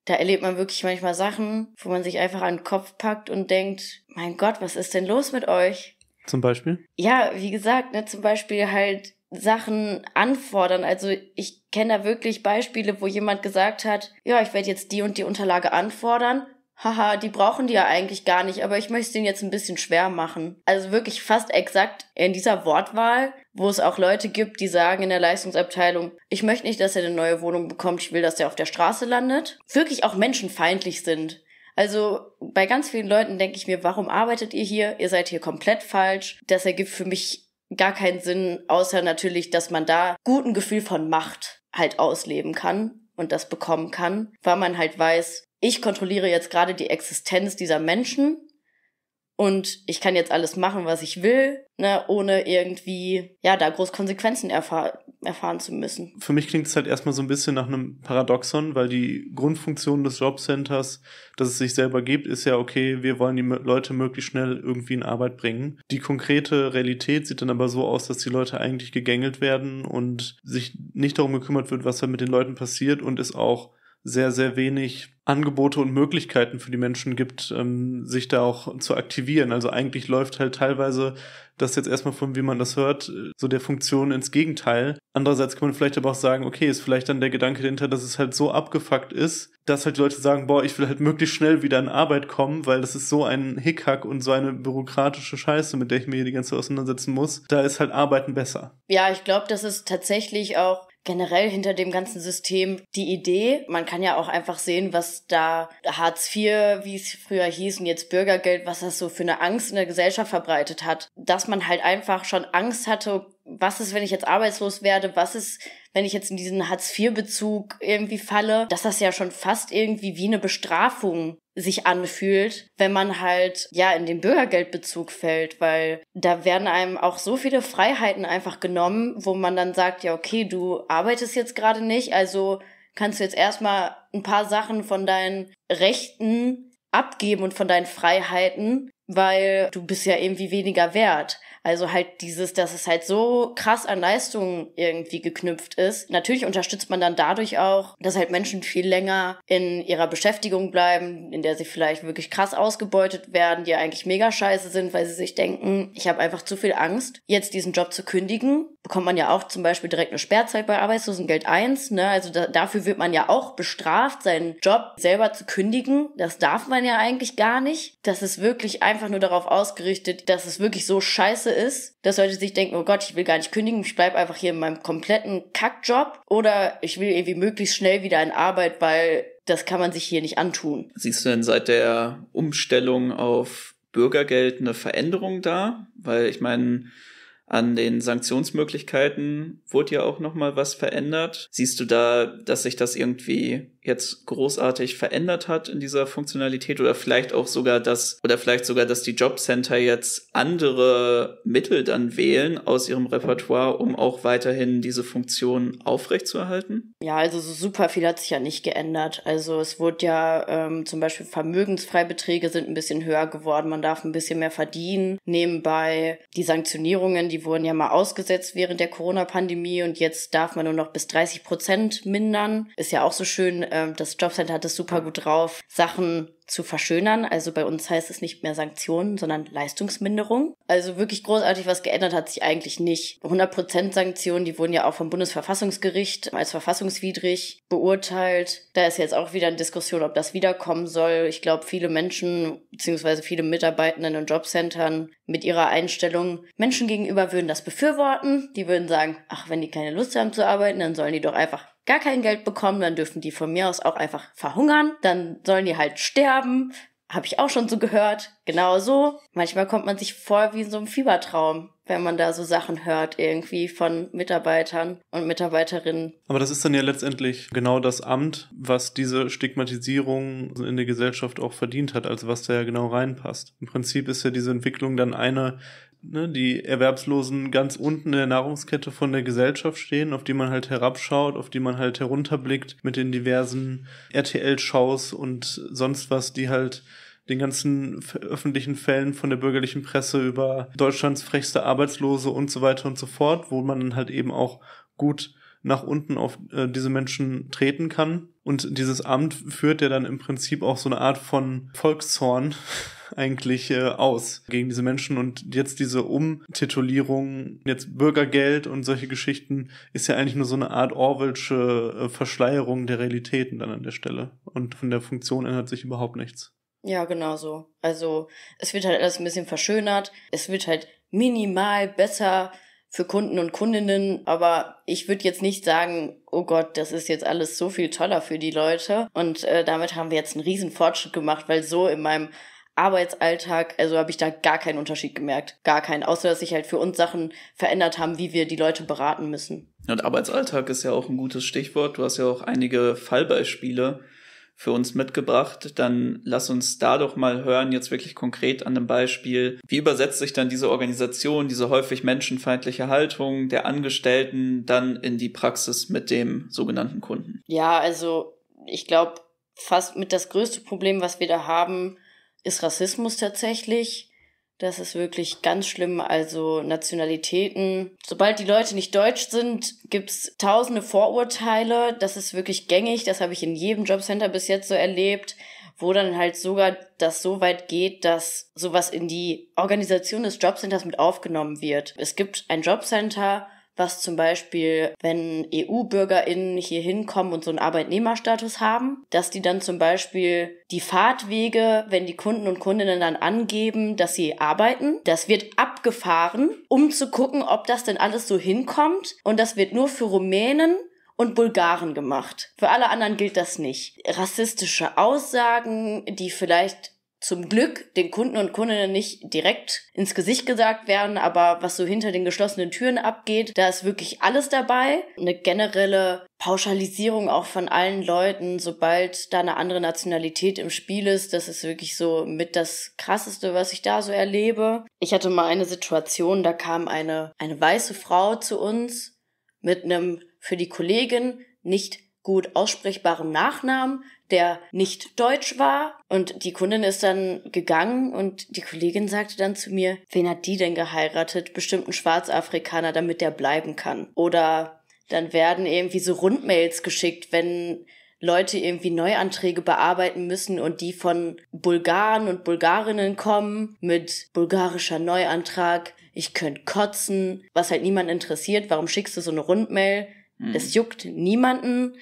da erlebt man wirklich manchmal Sachen, wo man sich einfach an den Kopf packt und denkt, mein Gott, was ist denn los mit euch? Zum Beispiel? Ja, wie gesagt, ne, zum Beispiel halt Sachen anfordern. Also ich kenne da wirklich Beispiele, wo jemand gesagt hat, ja, ich werde jetzt die und die Unterlage anfordern, haha, die brauchen die ja eigentlich gar nicht, aber ich möchte es denen jetzt ein bisschen schwer machen. Also wirklich fast exakt in dieser Wortwahl, wo es auch Leute gibt, die sagen in der Leistungsabteilung, ich möchte nicht, dass er eine neue Wohnung bekommt, ich will, dass er auf der Straße landet. Wirklich auch menschenfeindlich sind. Also bei ganz vielen Leuten denke ich mir, warum arbeitet ihr hier? Ihr seid hier komplett falsch. Das ergibt für mich gar keinen Sinn, außer natürlich, dass man da guten Gefühl von Macht halt ausleben kann und das bekommen kann, weil man halt weiß, ich kontrolliere jetzt gerade die Existenz dieser Menschen und ich kann jetzt alles machen, was ich will, ne, ohne irgendwie, ja, da groß Konsequenzen erfahr erfahren zu müssen. Für mich klingt es halt erstmal so ein bisschen nach einem Paradoxon, weil die Grundfunktion des Jobcenters, dass es sich selber gibt, ist ja, okay, wir wollen die Leute möglichst schnell irgendwie in Arbeit bringen. Die konkrete Realität sieht dann aber so aus, dass die Leute eigentlich gegängelt werden und sich nicht darum gekümmert wird, was da mit den Leuten passiert und es auch sehr, sehr wenig Angebote und Möglichkeiten für die Menschen gibt, ähm, sich da auch zu aktivieren. Also eigentlich läuft halt teilweise das jetzt erstmal von, wie man das hört, so der Funktion ins Gegenteil. Andererseits kann man vielleicht aber auch sagen, okay, ist vielleicht dann der Gedanke dahinter, dass es halt so abgefuckt ist, dass halt Leute sagen, boah, ich will halt möglichst schnell wieder in Arbeit kommen, weil das ist so ein Hickhack und so eine bürokratische Scheiße, mit der ich mir hier die ganze Zeit auseinandersetzen muss. Da ist halt Arbeiten besser. Ja, ich glaube, das ist tatsächlich auch generell hinter dem ganzen System die Idee. Man kann ja auch einfach sehen, was da Hartz IV, wie es früher hieß, und jetzt Bürgergeld, was das so für eine Angst in der Gesellschaft verbreitet hat. Dass man halt einfach schon Angst hatte, was ist, wenn ich jetzt arbeitslos werde? Was ist, wenn ich jetzt in diesen Hartz-IV-Bezug irgendwie falle? Dass das ja schon fast irgendwie wie eine Bestrafung sich anfühlt, wenn man halt ja in den Bürgergeldbezug fällt, weil da werden einem auch so viele Freiheiten einfach genommen, wo man dann sagt, ja, okay, du arbeitest jetzt gerade nicht, also kannst du jetzt erstmal ein paar Sachen von deinen Rechten abgeben und von deinen Freiheiten, weil du bist ja irgendwie weniger wert. Also halt dieses, dass es halt so krass an Leistungen irgendwie geknüpft ist. Natürlich unterstützt man dann dadurch auch, dass halt Menschen viel länger in ihrer Beschäftigung bleiben, in der sie vielleicht wirklich krass ausgebeutet werden, die eigentlich mega scheiße sind, weil sie sich denken, ich habe einfach zu viel Angst, jetzt diesen Job zu kündigen. Bekommt man ja auch zum Beispiel direkt eine Sperrzeit bei Arbeitslosengeld 1. Ne? Also da, dafür wird man ja auch bestraft, seinen Job selber zu kündigen. Das darf man ja eigentlich gar nicht. Das ist wirklich einfach nur darauf ausgerichtet, dass es wirklich so scheiße Scheiße ist, dass Leute sich denken, oh Gott, ich will gar nicht kündigen, ich bleib einfach hier in meinem kompletten Kackjob oder ich will irgendwie möglichst schnell wieder in Arbeit, weil das kann man sich hier nicht antun. Siehst du denn seit der Umstellung auf Bürgergeld eine Veränderung da? Weil ich meine, an den Sanktionsmöglichkeiten wurde ja auch noch mal was verändert. Siehst du da, dass sich das irgendwie jetzt großartig verändert hat in dieser Funktionalität oder vielleicht auch sogar das oder vielleicht sogar, dass die Jobcenter jetzt andere Mittel dann wählen aus ihrem Repertoire, um auch weiterhin diese Funktion aufrechtzuerhalten? Ja, also so super viel hat sich ja nicht geändert. Also es wurde ja ähm, zum Beispiel Vermögensfreibeträge sind ein bisschen höher geworden, man darf ein bisschen mehr verdienen. Nebenbei die Sanktionierungen, die wurden ja mal ausgesetzt während der Corona-Pandemie und jetzt darf man nur noch bis 30 Prozent mindern. Ist ja auch so schön ähm, das Jobcenter hat es super gut drauf, Sachen zu verschönern. Also bei uns heißt es nicht mehr Sanktionen, sondern Leistungsminderung. Also wirklich großartig was geändert hat sich eigentlich nicht. 100% Sanktionen, die wurden ja auch vom Bundesverfassungsgericht als verfassungswidrig beurteilt. Da ist jetzt auch wieder eine Diskussion, ob das wiederkommen soll. Ich glaube, viele Menschen bzw. viele Mitarbeitenden in Jobcentern mit ihrer Einstellung Menschen gegenüber würden das befürworten. Die würden sagen, ach, wenn die keine Lust haben zu arbeiten, dann sollen die doch einfach gar kein Geld bekommen, dann dürfen die von mir aus auch einfach verhungern, dann sollen die halt sterben. Habe ich auch schon so gehört. Genau so. Manchmal kommt man sich vor wie in so einem Fiebertraum, wenn man da so Sachen hört, irgendwie von Mitarbeitern und Mitarbeiterinnen. Aber das ist dann ja letztendlich genau das Amt, was diese Stigmatisierung in der Gesellschaft auch verdient hat, also was da ja genau reinpasst. Im Prinzip ist ja diese Entwicklung dann eine, ne, die Erwerbslosen ganz unten in der Nahrungskette von der Gesellschaft stehen, auf die man halt herabschaut, auf die man halt herunterblickt mit den diversen RTL-Shows und sonst was, die halt den ganzen öffentlichen Fällen von der bürgerlichen Presse über Deutschlands frechste Arbeitslose und so weiter und so fort, wo man halt eben auch gut nach unten auf äh, diese Menschen treten kann. Und dieses Amt führt ja dann im Prinzip auch so eine Art von Volkszorn [LAUGHS] [LAUGHS] eigentlich äh, aus gegen diese Menschen. Und jetzt diese Umtitulierung, jetzt Bürgergeld und solche Geschichten, ist ja eigentlich nur so eine Art Orwellsche äh, Verschleierung der Realitäten dann an der Stelle. Und von der Funktion ändert sich überhaupt nichts. Ja, genau so. Also es wird halt alles ein bisschen verschönert. Es wird halt minimal besser für Kunden und Kundinnen, aber ich würde jetzt nicht sagen, oh Gott, das ist jetzt alles so viel toller für die Leute. Und äh, damit haben wir jetzt einen riesen Fortschritt gemacht, weil so in meinem Arbeitsalltag, also habe ich da gar keinen Unterschied gemerkt. Gar keinen. Außer dass sich halt für uns Sachen verändert haben, wie wir die Leute beraten müssen. Und Arbeitsalltag ist ja auch ein gutes Stichwort. Du hast ja auch einige Fallbeispiele für uns mitgebracht. Dann lass uns da doch mal hören, jetzt wirklich konkret an einem Beispiel. Wie übersetzt sich dann diese Organisation, diese häufig menschenfeindliche Haltung der Angestellten dann in die Praxis mit dem sogenannten Kunden? Ja, also ich glaube, fast mit das größte Problem, was wir da haben, ist Rassismus tatsächlich. Das ist wirklich ganz schlimm. Also Nationalitäten. Sobald die Leute nicht deutsch sind, gibt's tausende Vorurteile. Das ist wirklich gängig. Das habe ich in jedem Jobcenter bis jetzt so erlebt, wo dann halt sogar das so weit geht, dass sowas in die Organisation des Jobcenters mit aufgenommen wird. Es gibt ein Jobcenter, was zum Beispiel, wenn EU-BürgerInnen hier hinkommen und so einen Arbeitnehmerstatus haben, dass die dann zum Beispiel die Fahrtwege, wenn die Kunden und Kundinnen dann angeben, dass sie arbeiten, das wird abgefahren, um zu gucken, ob das denn alles so hinkommt. Und das wird nur für Rumänen und Bulgaren gemacht. Für alle anderen gilt das nicht. Rassistische Aussagen, die vielleicht zum Glück den Kunden und Kundinnen nicht direkt ins Gesicht gesagt werden, aber was so hinter den geschlossenen Türen abgeht, da ist wirklich alles dabei. Eine generelle Pauschalisierung auch von allen Leuten, sobald da eine andere Nationalität im Spiel ist, das ist wirklich so mit das krasseste, was ich da so erlebe. Ich hatte mal eine Situation, da kam eine, eine weiße Frau zu uns mit einem für die Kollegin nicht gut aussprechbaren Nachnamen, der nicht deutsch war. Und die Kundin ist dann gegangen und die Kollegin sagte dann zu mir, wen hat die denn geheiratet? Bestimmt ein Schwarzafrikaner, damit der bleiben kann. Oder dann werden irgendwie so Rundmails geschickt, wenn Leute irgendwie Neuanträge bearbeiten müssen und die von Bulgaren und Bulgarinnen kommen mit bulgarischer Neuantrag. Ich könnte kotzen, was halt niemand interessiert. Warum schickst du so eine Rundmail? Mhm. Es juckt niemanden.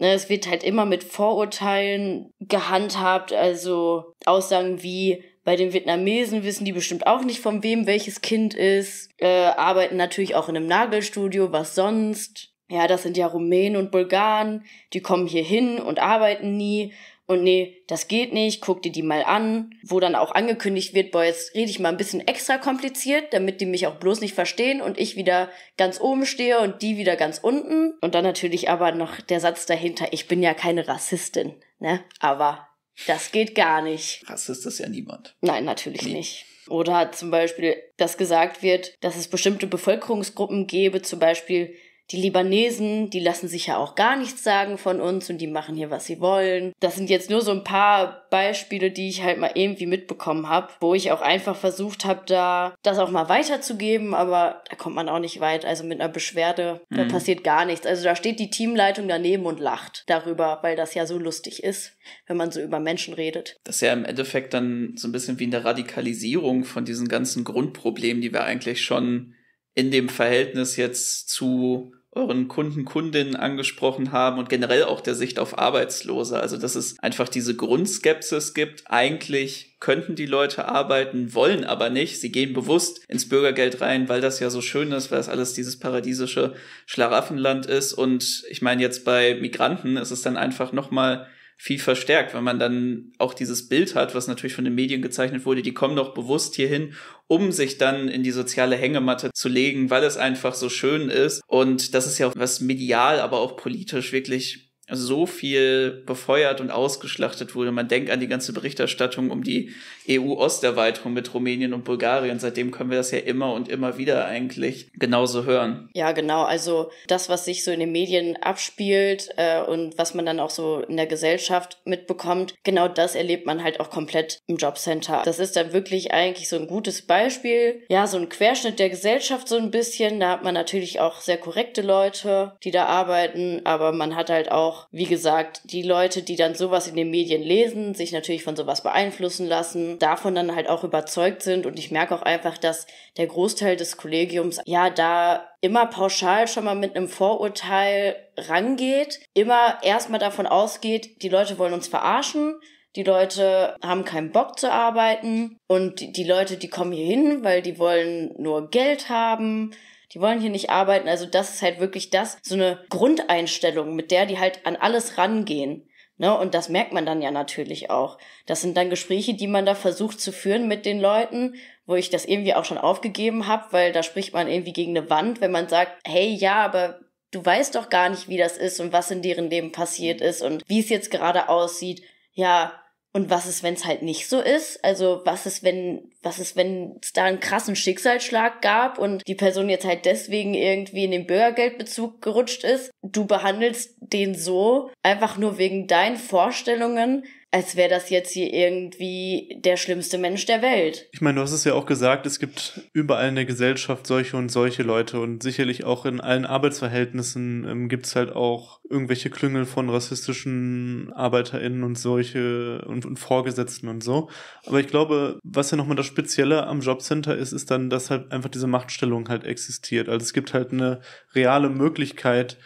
Ne, es wird halt immer mit Vorurteilen gehandhabt, also Aussagen wie bei den Vietnamesen wissen die bestimmt auch nicht, von wem welches Kind ist, äh, arbeiten natürlich auch in einem Nagelstudio, was sonst. Ja, das sind ja Rumänen und Bulgaren, die kommen hier hin und arbeiten nie und nee, das geht nicht, guck dir die mal an, wo dann auch angekündigt wird, boah, jetzt rede ich mal ein bisschen extra kompliziert, damit die mich auch bloß nicht verstehen und ich wieder ganz oben stehe und die wieder ganz unten. Und dann natürlich aber noch der Satz dahinter, ich bin ja keine Rassistin, ne? Aber das geht gar nicht. Rassist ist ja niemand. Nein, natürlich nee. nicht. Oder zum Beispiel, dass gesagt wird, dass es bestimmte Bevölkerungsgruppen gäbe, zum Beispiel die Libanesen, die lassen sich ja auch gar nichts sagen von uns und die machen hier, was sie wollen. Das sind jetzt nur so ein paar Beispiele, die ich halt mal irgendwie mitbekommen habe, wo ich auch einfach versucht habe, da das auch mal weiterzugeben, aber da kommt man auch nicht weit. Also mit einer Beschwerde, mhm. da passiert gar nichts. Also da steht die Teamleitung daneben und lacht darüber, weil das ja so lustig ist, wenn man so über Menschen redet. Das ist ja im Endeffekt dann so ein bisschen wie eine Radikalisierung von diesen ganzen Grundproblemen, die wir eigentlich schon in dem Verhältnis jetzt zu euren Kunden, Kundinnen angesprochen haben und generell auch der Sicht auf Arbeitslose. Also, dass es einfach diese Grundskepsis gibt. Eigentlich könnten die Leute arbeiten, wollen aber nicht. Sie gehen bewusst ins Bürgergeld rein, weil das ja so schön ist, weil das alles dieses paradiesische Schlaraffenland ist. Und ich meine, jetzt bei Migranten ist es dann einfach nochmal viel verstärkt, wenn man dann auch dieses Bild hat, was natürlich von den Medien gezeichnet wurde, die kommen doch bewusst hierhin, um sich dann in die soziale Hängematte zu legen, weil es einfach so schön ist. Und das ist ja auch was medial, aber auch politisch wirklich so viel befeuert und ausgeschlachtet wurde. Man denkt an die ganze Berichterstattung um die EU-Osterweiterung mit Rumänien und Bulgarien. Seitdem können wir das ja immer und immer wieder eigentlich genauso hören. Ja, genau. Also das, was sich so in den Medien abspielt äh, und was man dann auch so in der Gesellschaft mitbekommt, genau das erlebt man halt auch komplett im Jobcenter. Das ist dann wirklich eigentlich so ein gutes Beispiel. Ja, so ein Querschnitt der Gesellschaft so ein bisschen. Da hat man natürlich auch sehr korrekte Leute, die da arbeiten, aber man hat halt auch wie gesagt, die Leute, die dann sowas in den Medien lesen, sich natürlich von sowas beeinflussen lassen, davon dann halt auch überzeugt sind. Und ich merke auch einfach, dass der Großteil des Kollegiums ja da immer pauschal schon mal mit einem Vorurteil rangeht, immer erstmal davon ausgeht, die Leute wollen uns verarschen, Die Leute haben keinen Bock zu arbeiten und die, Leute, die kommen hier hin, weil die wollen nur Geld haben. Die wollen hier nicht arbeiten. Also das ist halt wirklich das, so eine Grundeinstellung, mit der die halt an alles rangehen. Ne, und das merkt man dann ja natürlich auch. Das sind dann Gespräche, die man da versucht zu führen mit den Leuten, wo ich das irgendwie auch schon aufgegeben habe, weil da spricht man irgendwie gegen eine Wand, wenn man sagt, hey, ja, aber du weißt doch gar nicht, wie das ist und was in deren Leben passiert ist und wie es jetzt gerade aussieht. Ja, und was ist, wenn es halt nicht so ist? Also was ist, wenn, was ist, wenn es da einen krassen Schicksalsschlag gab und die Person jetzt halt deswegen irgendwie in den Bürgergeldbezug gerutscht ist? Du behandelst den so einfach nur wegen deinen Vorstellungen, als wäre das jetzt hier irgendwie der schlimmste Mensch der Welt. Ich meine, du hast es ja auch gesagt, es gibt überall in der Gesellschaft solche und solche Leute und sicherlich auch in allen Arbeitsverhältnissen ähm, gibt es halt auch irgendwelche Klüngel von rassistischen ArbeiterInnen und solche und, und Vorgesetzten und so. Aber ich glaube, was ja nochmal das Spezielle am Jobcenter ist, ist dann, dass halt einfach diese Machtstellung halt existiert. Also es gibt halt eine reale Möglichkeit,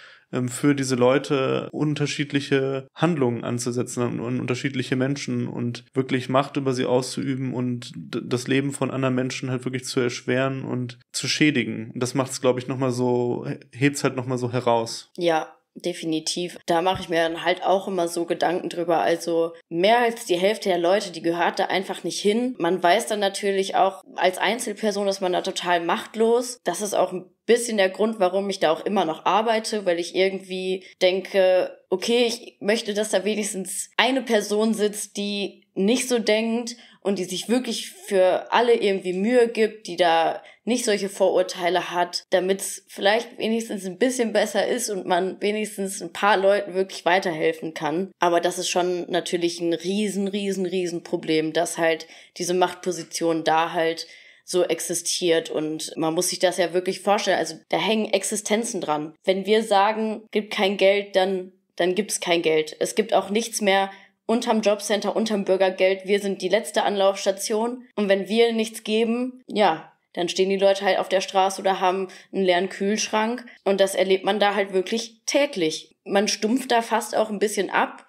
für diese Leute unterschiedliche Handlungen anzusetzen und unterschiedliche Menschen und wirklich Macht über sie auszuüben und das Leben von anderen Menschen halt wirklich zu erschweren und zu schädigen. Das macht es, glaube ich, nochmal so, hebt es halt nochmal so heraus. Ja, definitiv. Da mache ich mir dann halt auch immer so Gedanken drüber. Also mehr als die Hälfte der Leute, die gehört da einfach nicht hin. Man weiß dann natürlich auch als Einzelperson, dass man da total machtlos. Das ist auch ein bisschen der Grund, warum ich da auch immer noch arbeite, weil ich irgendwie denke, okay, ich möchte, dass da wenigstens eine Person sitzt, die nicht so denkt und die sich wirklich für alle irgendwie Mühe gibt, die da nicht solche Vorurteile hat, damit es vielleicht wenigstens ein bisschen besser ist und man wenigstens ein paar Leuten wirklich weiterhelfen kann. Aber das ist schon natürlich ein riesen, riesen, riesen Problem, dass halt diese Machtposition da halt so existiert und man muss sich das ja wirklich vorstellen. Also da hängen Existenzen dran. Wenn wir sagen, gibt kein Geld, dann dann gibt's kein Geld. Es gibt auch nichts mehr unterm Jobcenter, unterm Bürgergeld. Wir sind die letzte Anlaufstation und wenn wir nichts geben, ja, dann stehen die Leute halt auf der Straße oder haben einen leeren Kühlschrank und das erlebt man da halt wirklich täglich. Man stumpft da fast auch ein bisschen ab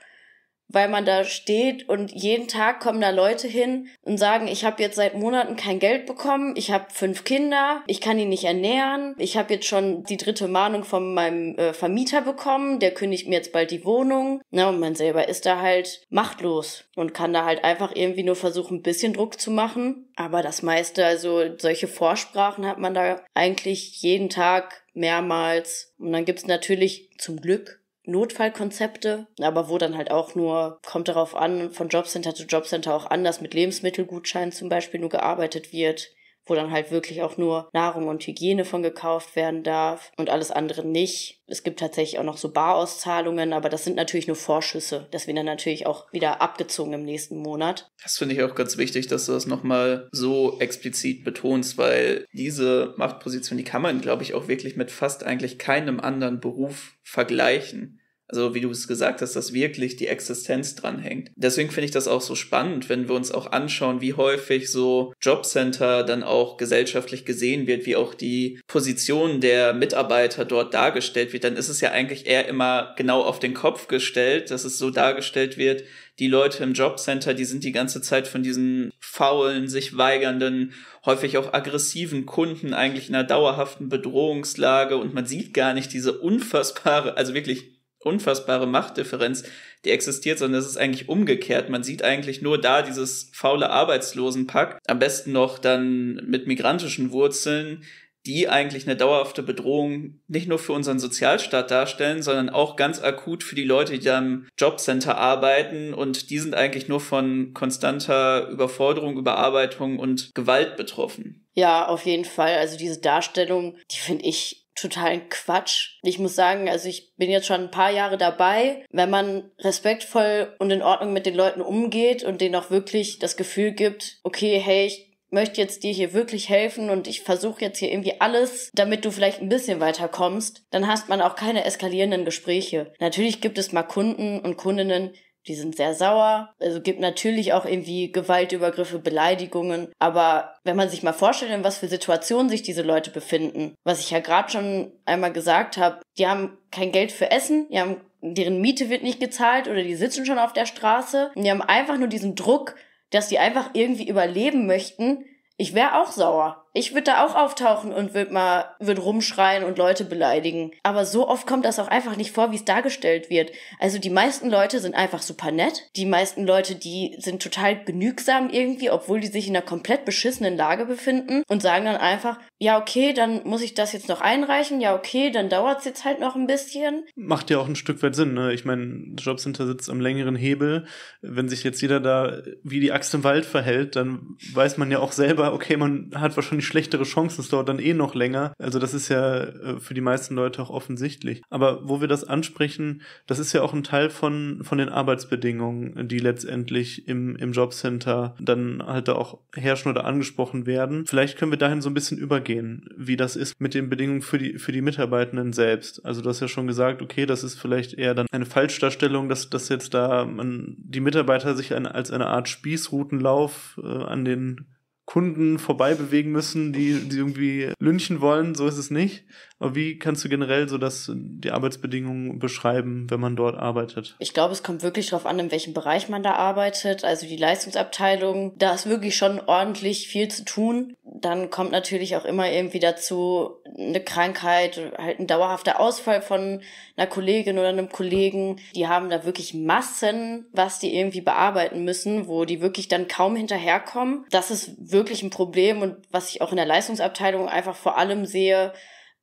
weil man da steht und jeden Tag kommen da Leute hin und sagen, ich habe jetzt seit Monaten kein Geld bekommen, ich habe fünf Kinder, ich kann die nicht ernähren, ich habe jetzt schon die dritte Mahnung von meinem äh, Vermieter bekommen, der kündigt mir jetzt bald die Wohnung. Na, und man selber ist da halt machtlos und kann da halt einfach irgendwie nur versuchen, ein bisschen Druck zu machen. Aber das meiste, also solche Vorsprachen hat man da eigentlich jeden Tag mehrmals. Und dann gibt's natürlich zum Glück Notfallkonzepte, aber wo dann halt auch nur, kommt darauf an, von Jobcenter zu Jobcenter auch anders mit Lebensmittelgutscheinen zum Beispiel nur gearbeitet wird, wo dann halt wirklich auch nur Nahrung und Hygiene von gekauft werden darf und alles andere nicht. Es gibt tatsächlich auch noch so Barauszahlungen, aber das sind natürlich nur Vorschüsse. Das wird dann natürlich auch wieder abgezogen im nächsten Monat. Das finde ich auch ganz wichtig, dass du das nochmal so explizit betonst, weil diese Machtposition, die kann man, glaube ich, auch wirklich mit fast eigentlich keinem anderen Beruf vergleichen. Also wie du es gesagt hast, dass wirklich die Existenz dranhängt. Deswegen finde ich das auch so spannend, wenn wir uns auch anschauen, wie häufig so Jobcenter dann auch gesellschaftlich gesehen wird, wie auch die Position der Mitarbeiter dort dargestellt wird. Dann ist es ja eigentlich eher immer genau auf den Kopf gestellt, dass es so dargestellt wird, die Leute im Jobcenter, die sind die ganze Zeit von diesen faulen, sich weigernden, häufig auch aggressiven Kunden eigentlich in einer dauerhaften Bedrohungslage und man sieht gar nicht diese unfassbare, also wirklich unfassbare Machtdifferenz, die existiert, sondern es ist eigentlich umgekehrt. Man sieht eigentlich nur da dieses faule Arbeitslosenpack, am besten noch dann mit migrantischen Wurzeln, die eigentlich eine dauerhafte Bedrohung nicht nur für unseren Sozialstaat darstellen, sondern auch ganz akut für die Leute, die da Jobcenter arbeiten und die sind eigentlich nur von konstanter Überforderung, Überarbeitung und Gewalt betroffen. Ja, auf jeden Fall. Also diese Darstellung, die finde ich totalen Quatsch. Ich muss sagen, also ich bin jetzt schon ein paar Jahre dabei. Wenn man respektvoll und in Ordnung mit den Leuten umgeht und denen auch wirklich das Gefühl gibt, okay, hey, ich möchte jetzt dir hier wirklich helfen und ich versuche jetzt hier irgendwie alles, damit du vielleicht ein bisschen weiterkommst, dann hast man auch keine eskalierenden Gespräche. Natürlich gibt es mal Kunden und Kundinnen, die sind sehr sauer. Also gibt natürlich auch irgendwie Gewaltübergriffe, Beleidigungen. Aber wenn man sich mal vorstellt, in was für Situationen sich diese Leute befinden, was ich ja gerade schon einmal gesagt habe, die haben kein Geld für Essen, die haben deren Miete wird nicht gezahlt oder die sitzen schon auf der Straße. Und die haben einfach nur diesen Druck, dass die einfach irgendwie überleben möchten. Ich wäre auch sauer. Ich würde da auch auftauchen und würde mal, würde rumschreien und Leute beleidigen. Aber so oft kommt das auch einfach nicht vor, wie es dargestellt wird. Also die meisten Leute sind einfach super nett. Die meisten Leute, die sind total genügsam irgendwie, obwohl die sich in einer komplett beschissenen Lage befinden und sagen dann einfach, ja, okay, dann muss ich das jetzt noch einreichen. Ja, okay, dann dauert es jetzt halt noch ein bisschen. Macht ja auch ein Stück weit Sinn, ne? Ich meine, Jobcenter sitzt am längeren Hebel. Wenn sich jetzt jeder da wie die Axt im Wald verhält, dann weiß man ja auch selber, okay, man hat wahrscheinlich schlechtere Chancen, es dauert dann eh noch länger. Also das ist ja äh, für die meisten Leute auch offensichtlich. Aber wo wir das ansprechen, das ist ja auch ein Teil von, von den Arbeitsbedingungen, die letztendlich im, im Jobcenter dann halt da auch herrschen oder angesprochen werden. Vielleicht können wir dahin so ein bisschen übergehen, wie das ist mit den Bedingungen für die, für die Mitarbeitenden selbst. Also du hast ja schon gesagt, okay, das ist vielleicht eher dann eine Falschdarstellung, dass, dass jetzt da man, die Mitarbeiter sich eine, als eine Art Spießrutenlauf äh, an den Kunden vorbei bewegen müssen, die, die irgendwie lünchen wollen, so ist es nicht. Aber wie kannst du generell so das, die Arbeitsbedingungen beschreiben, wenn man dort arbeitet? Ich glaube, es kommt wirklich darauf an, in welchem Bereich man da arbeitet. Also die Leistungsabteilung, da ist wirklich schon ordentlich viel zu tun. Dann kommt natürlich auch immer irgendwie dazu eine Krankheit, halt ein dauerhafter Ausfall von einer Kollegin oder einem Kollegen. Die haben da wirklich Massen, was die irgendwie bearbeiten müssen, wo die wirklich dann kaum hinterherkommen. Das ist wirklich ein Problem und was ich auch in der Leistungsabteilung einfach vor allem sehe,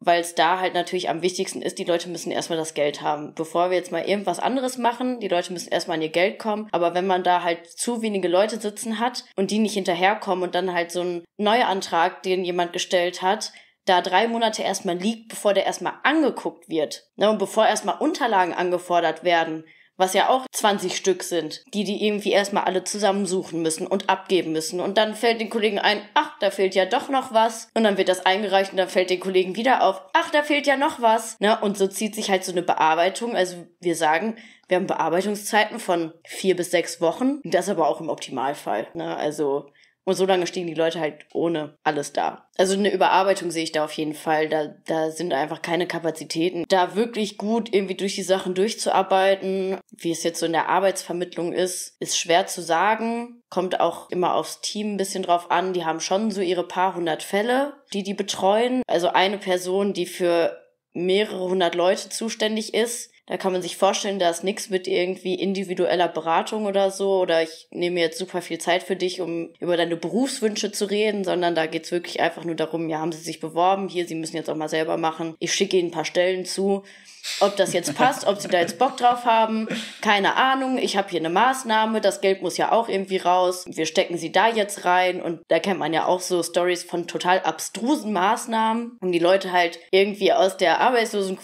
weil es da halt natürlich am wichtigsten ist, die Leute müssen erstmal das Geld haben. Bevor wir jetzt mal irgendwas anderes machen, die Leute müssen erstmal an ihr Geld kommen. Aber wenn man da halt zu wenige Leute sitzen hat und die nicht hinterherkommen und dann halt so ein Neuantrag, den jemand gestellt hat, da drei Monate erstmal liegt, bevor der erstmal angeguckt wird. Ne, und bevor erstmal Unterlagen angefordert werden, was ja auch 20 Stück sind, die die irgendwie erstmal alle zusammensuchen müssen und abgeben müssen. Und dann fällt den Kollegen ein, ach, da fehlt ja doch noch was. Und dann wird das eingereicht und dann fällt den Kollegen wieder auf, ach, da fehlt ja noch was. Ne? Und so zieht sich halt so eine Bearbeitung. Also wir sagen, wir haben Bearbeitungszeiten von vier bis sechs Wochen. Das aber auch im Optimalfall. Ne? Also und so lange stehen die Leute halt ohne alles da. Also eine Überarbeitung sehe ich da auf jeden Fall. Da, da sind einfach keine Kapazitäten. Da wirklich gut irgendwie durch die Sachen durchzuarbeiten, wie es jetzt so in der Arbeitsvermittlung ist, ist schwer zu sagen. Kommt auch immer aufs Team ein bisschen drauf an. Die haben schon so ihre paar hundert Fälle, die die betreuen. Also eine Person, die für mehrere hundert Leute zuständig ist, da kann man sich vorstellen, da ist nichts mit irgendwie individueller Beratung oder so oder ich nehme jetzt super viel Zeit für dich, um über deine Berufswünsche zu reden, sondern da geht's wirklich einfach nur darum, ja, haben sie sich beworben, hier, sie müssen jetzt auch mal selber machen. Ich schicke ihnen ein paar Stellen zu. Ob das jetzt passt, ob sie da jetzt Bock drauf haben, keine Ahnung. Ich habe hier eine Maßnahme, das Geld muss ja auch irgendwie raus. Wir stecken sie da jetzt rein und da kennt man ja auch so Stories von total abstrusen Maßnahmen, um die Leute halt irgendwie aus der Arbeitslosen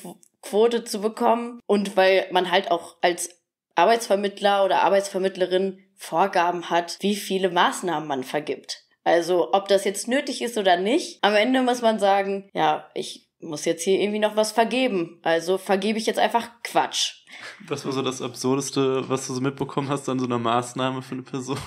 Quote zu bekommen und weil man halt auch als Arbeitsvermittler oder Arbeitsvermittlerin Vorgaben hat, wie viele Maßnahmen man vergibt. Also ob das jetzt nötig ist oder nicht, am Ende muss man sagen, ja, ich muss jetzt hier irgendwie noch was vergeben. Also vergebe ich jetzt einfach Quatsch. Was war so das Absurdeste, was du so mitbekommen hast an so einer Maßnahme für eine Person?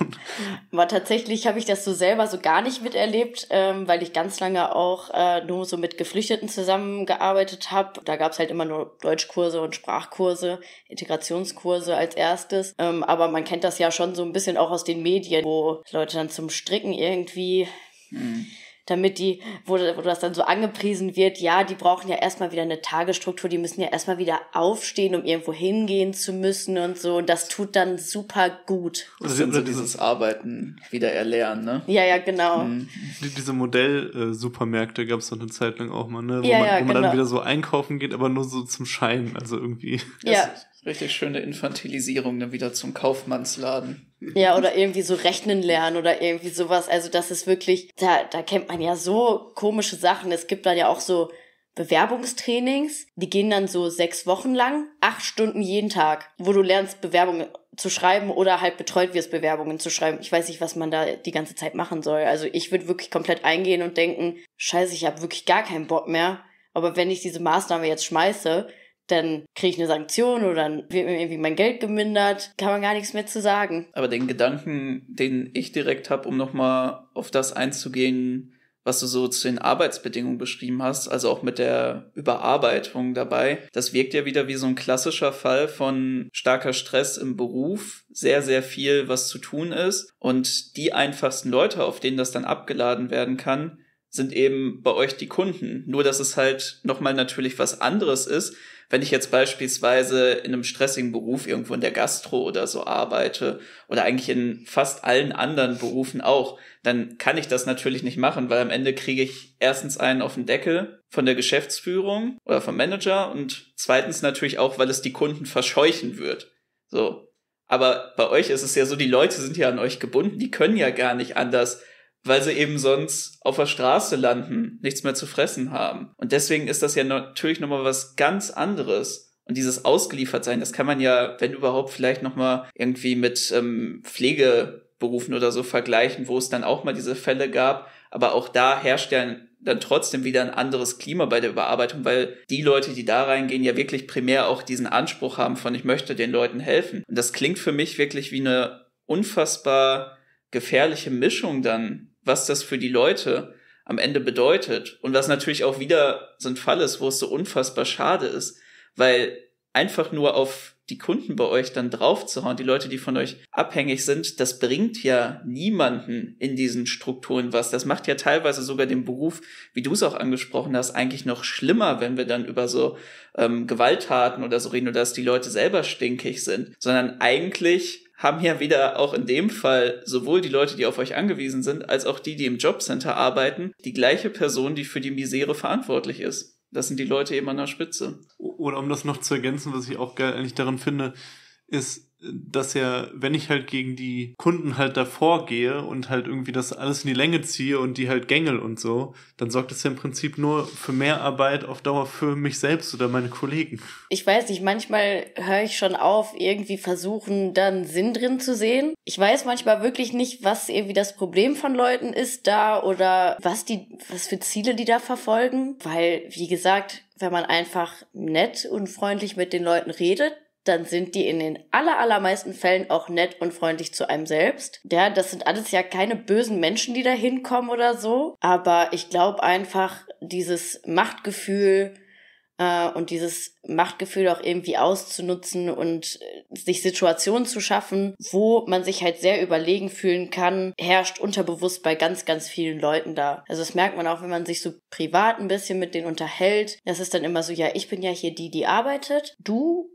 Aber tatsächlich habe ich das so selber so gar nicht miterlebt, ähm, weil ich ganz lange auch äh, nur so mit Geflüchteten zusammengearbeitet habe. Da gab es halt immer nur Deutschkurse und Sprachkurse, Integrationskurse als erstes. Ähm, aber man kennt das ja schon so ein bisschen auch aus den Medien, wo Leute dann zum Stricken irgendwie... Hm damit die, wo, wo das dann so angepriesen wird, ja, die brauchen ja erstmal wieder eine Tagesstruktur, die müssen ja erstmal wieder aufstehen, um irgendwo hingehen zu müssen und so. Und das tut dann super gut. Das sind so dieses Arbeiten wieder erlernen, ne? Ja, ja, genau. Mhm. Die, diese Modell-Supermärkte gab es doch eine Zeit lang auch mal, ne? Wo, ja, man, ja, wo man genau. dann wieder so einkaufen geht, aber nur so zum Schein, also irgendwie. Ja. Richtig schöne Infantilisierung dann wieder zum Kaufmannsladen. Ja, oder irgendwie so rechnen lernen oder irgendwie sowas. Also das ist wirklich, da, da kennt man ja so komische Sachen. Es gibt dann ja auch so Bewerbungstrainings, die gehen dann so sechs Wochen lang, acht Stunden jeden Tag, wo du lernst, Bewerbungen zu schreiben oder halt betreut wirst, Bewerbungen zu schreiben. Ich weiß nicht, was man da die ganze Zeit machen soll. Also ich würde wirklich komplett eingehen und denken, scheiße, ich habe wirklich gar keinen Bock mehr. Aber wenn ich diese Maßnahme jetzt schmeiße, dann kriege ich eine Sanktion oder dann wird mir irgendwie mein Geld gemindert. Kann man gar nichts mehr zu sagen. Aber den Gedanken, den ich direkt habe, um nochmal auf das einzugehen, was du so zu den Arbeitsbedingungen beschrieben hast, also auch mit der Überarbeitung dabei, das wirkt ja wieder wie so ein klassischer Fall von starker Stress im Beruf, sehr, sehr viel, was zu tun ist. Und die einfachsten Leute, auf denen das dann abgeladen werden kann, sind eben bei euch die Kunden. Nur, dass es halt nochmal natürlich was anderes ist, wenn ich jetzt beispielsweise in einem stressigen Beruf irgendwo in der Gastro oder so arbeite oder eigentlich in fast allen anderen Berufen auch, dann kann ich das natürlich nicht machen, weil am Ende kriege ich erstens einen auf den Deckel von der Geschäftsführung oder vom Manager und zweitens natürlich auch, weil es die Kunden verscheuchen wird. So. Aber bei euch ist es ja so, die Leute sind ja an euch gebunden, die können ja gar nicht anders weil sie eben sonst auf der Straße landen, nichts mehr zu fressen haben. Und deswegen ist das ja natürlich nochmal was ganz anderes. Und dieses Ausgeliefertsein, das kann man ja, wenn überhaupt, vielleicht nochmal irgendwie mit ähm, Pflegeberufen oder so vergleichen, wo es dann auch mal diese Fälle gab. Aber auch da herrscht ja dann trotzdem wieder ein anderes Klima bei der Überarbeitung, weil die Leute, die da reingehen, ja wirklich primär auch diesen Anspruch haben von, ich möchte den Leuten helfen. Und das klingt für mich wirklich wie eine unfassbar gefährliche Mischung dann was das für die Leute am Ende bedeutet. Und was natürlich auch wieder so ein Fall ist, wo es so unfassbar schade ist, weil einfach nur auf die Kunden bei euch dann draufzuhauen, die Leute, die von euch abhängig sind, das bringt ja niemanden in diesen Strukturen was. Das macht ja teilweise sogar den Beruf, wie du es auch angesprochen hast, eigentlich noch schlimmer, wenn wir dann über so ähm, Gewalttaten oder so reden oder dass die Leute selber stinkig sind, sondern eigentlich haben ja wieder auch in dem Fall sowohl die Leute, die auf euch angewiesen sind, als auch die, die im Jobcenter arbeiten, die gleiche Person, die für die Misere verantwortlich ist. Das sind die Leute eben an der Spitze. Oder um das noch zu ergänzen, was ich auch geil eigentlich daran finde, ist, dass ja, wenn ich halt gegen die Kunden halt davor gehe und halt irgendwie das alles in die Länge ziehe und die halt gängel und so, dann sorgt es ja im Prinzip nur für mehr Arbeit auf Dauer für mich selbst oder meine Kollegen. Ich weiß nicht, manchmal höre ich schon auf, irgendwie versuchen, dann Sinn drin zu sehen. Ich weiß manchmal wirklich nicht, was irgendwie das Problem von Leuten ist da oder was die, was für Ziele die da verfolgen, weil, wie gesagt, wenn man einfach nett und freundlich mit den Leuten redet, dann sind die in den aller, allermeisten Fällen auch nett und freundlich zu einem selbst. Ja, das sind alles ja keine bösen Menschen, die da hinkommen oder so. Aber ich glaube einfach, dieses Machtgefühl äh, und dieses Machtgefühl auch irgendwie auszunutzen und äh, sich Situationen zu schaffen, wo man sich halt sehr überlegen fühlen kann, herrscht unterbewusst bei ganz, ganz vielen Leuten da. Also das merkt man auch, wenn man sich so privat ein bisschen mit denen unterhält. Das ist dann immer so, ja, ich bin ja hier die, die arbeitet. Du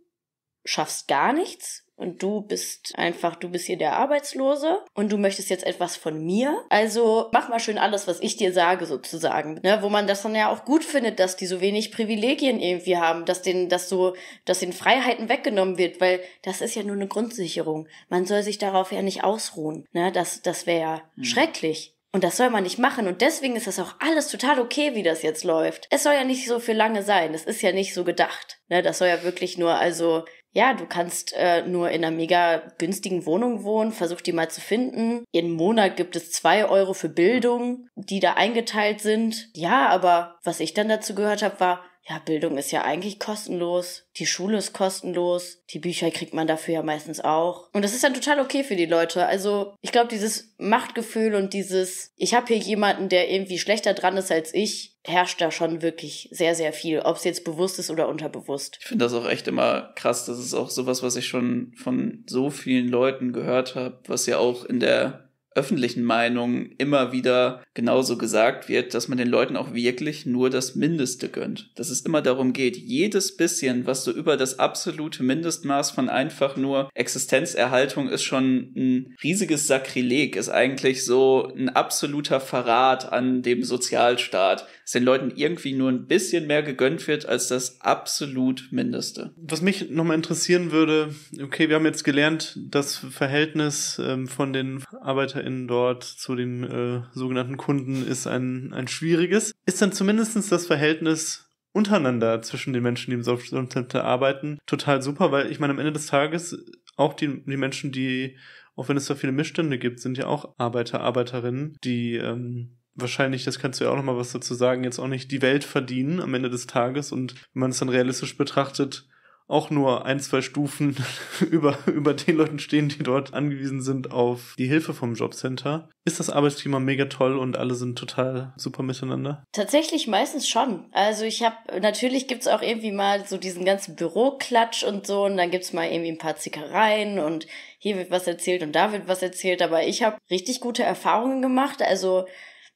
schaffst gar nichts und du bist einfach, du bist hier der Arbeitslose und du möchtest jetzt etwas von mir. Also mach mal schön alles, was ich dir sage, sozusagen. Ne? Wo man das dann ja auch gut findet, dass die so wenig Privilegien irgendwie haben, dass denen, dass so, dass den Freiheiten weggenommen wird, weil das ist ja nur eine Grundsicherung. Man soll sich darauf ja nicht ausruhen. Ne? Das, das wäre ja hm. schrecklich. Und das soll man nicht machen. Und deswegen ist das auch alles total okay, wie das jetzt läuft. Es soll ja nicht so für lange sein. Es ist ja nicht so gedacht. Ne, das soll ja wirklich nur, also ja, du kannst äh, nur in einer mega günstigen Wohnung wohnen, versuch die mal zu finden. Jeden Monat gibt es zwei Euro für Bildung, die da eingeteilt sind. Ja, aber was ich dann dazu gehört habe, war, ja, Bildung ist ja eigentlich kostenlos. Die Schule ist kostenlos. Die Bücher kriegt man dafür ja meistens auch. Und das ist dann total okay für die Leute. Also ich glaube, dieses Machtgefühl und dieses, ich habe hier jemanden, der irgendwie schlechter dran ist als ich, herrscht da schon wirklich sehr, sehr viel. Ob es jetzt bewusst ist oder unterbewusst. Ich finde das auch echt immer krass. Das ist auch sowas, was ich schon von so vielen Leuten gehört habe, was ja auch in der öffentlichen Meinung immer wieder genauso gesagt wird, dass man den Leuten auch wirklich nur das Mindeste gönnt. Dass es immer darum geht, jedes bisschen, was so über das absolute Mindestmaß von einfach nur Existenzerhaltung ist schon ein riesiges Sakrileg, ist eigentlich so ein absoluter Verrat an dem Sozialstaat, dass den Leuten irgendwie nur ein bisschen mehr gegönnt wird als das absolut Mindeste. Was mich nochmal interessieren würde, okay, wir haben jetzt gelernt, das Verhältnis ähm, von den Arbeiter HändlerInnen dort zu den äh, sogenannten Kunden ist ein, ein schwieriges. Ist dann zumindestens das Verhältnis untereinander zwischen den Menschen, die im Software Center arbeiten, total super, weil ich meine, am Ende des Tages auch die, die Menschen, die, auch wenn es da viele Missstände gibt, sind ja auch Arbeiter, Arbeiterinnen, die ähm, wahrscheinlich, das kannst du ja auch noch mal was dazu sagen, jetzt auch nicht die Welt verdienen am Ende des Tages und wenn man es dann realistisch betrachtet, auch nur ein, zwei Stufen [LAUGHS] über, über den Leuten stehen, die dort angewiesen sind auf die Hilfe vom Jobcenter. Ist das Arbeitsklima mega toll und alle sind total super miteinander? Tatsächlich meistens schon. Also ich habe, natürlich gibt's auch irgendwie mal so diesen ganzen Büroklatsch und so und dann gibt's mal irgendwie ein paar Zickereien und hier wird was erzählt und da wird was erzählt, aber ich habe richtig gute Erfahrungen gemacht. Also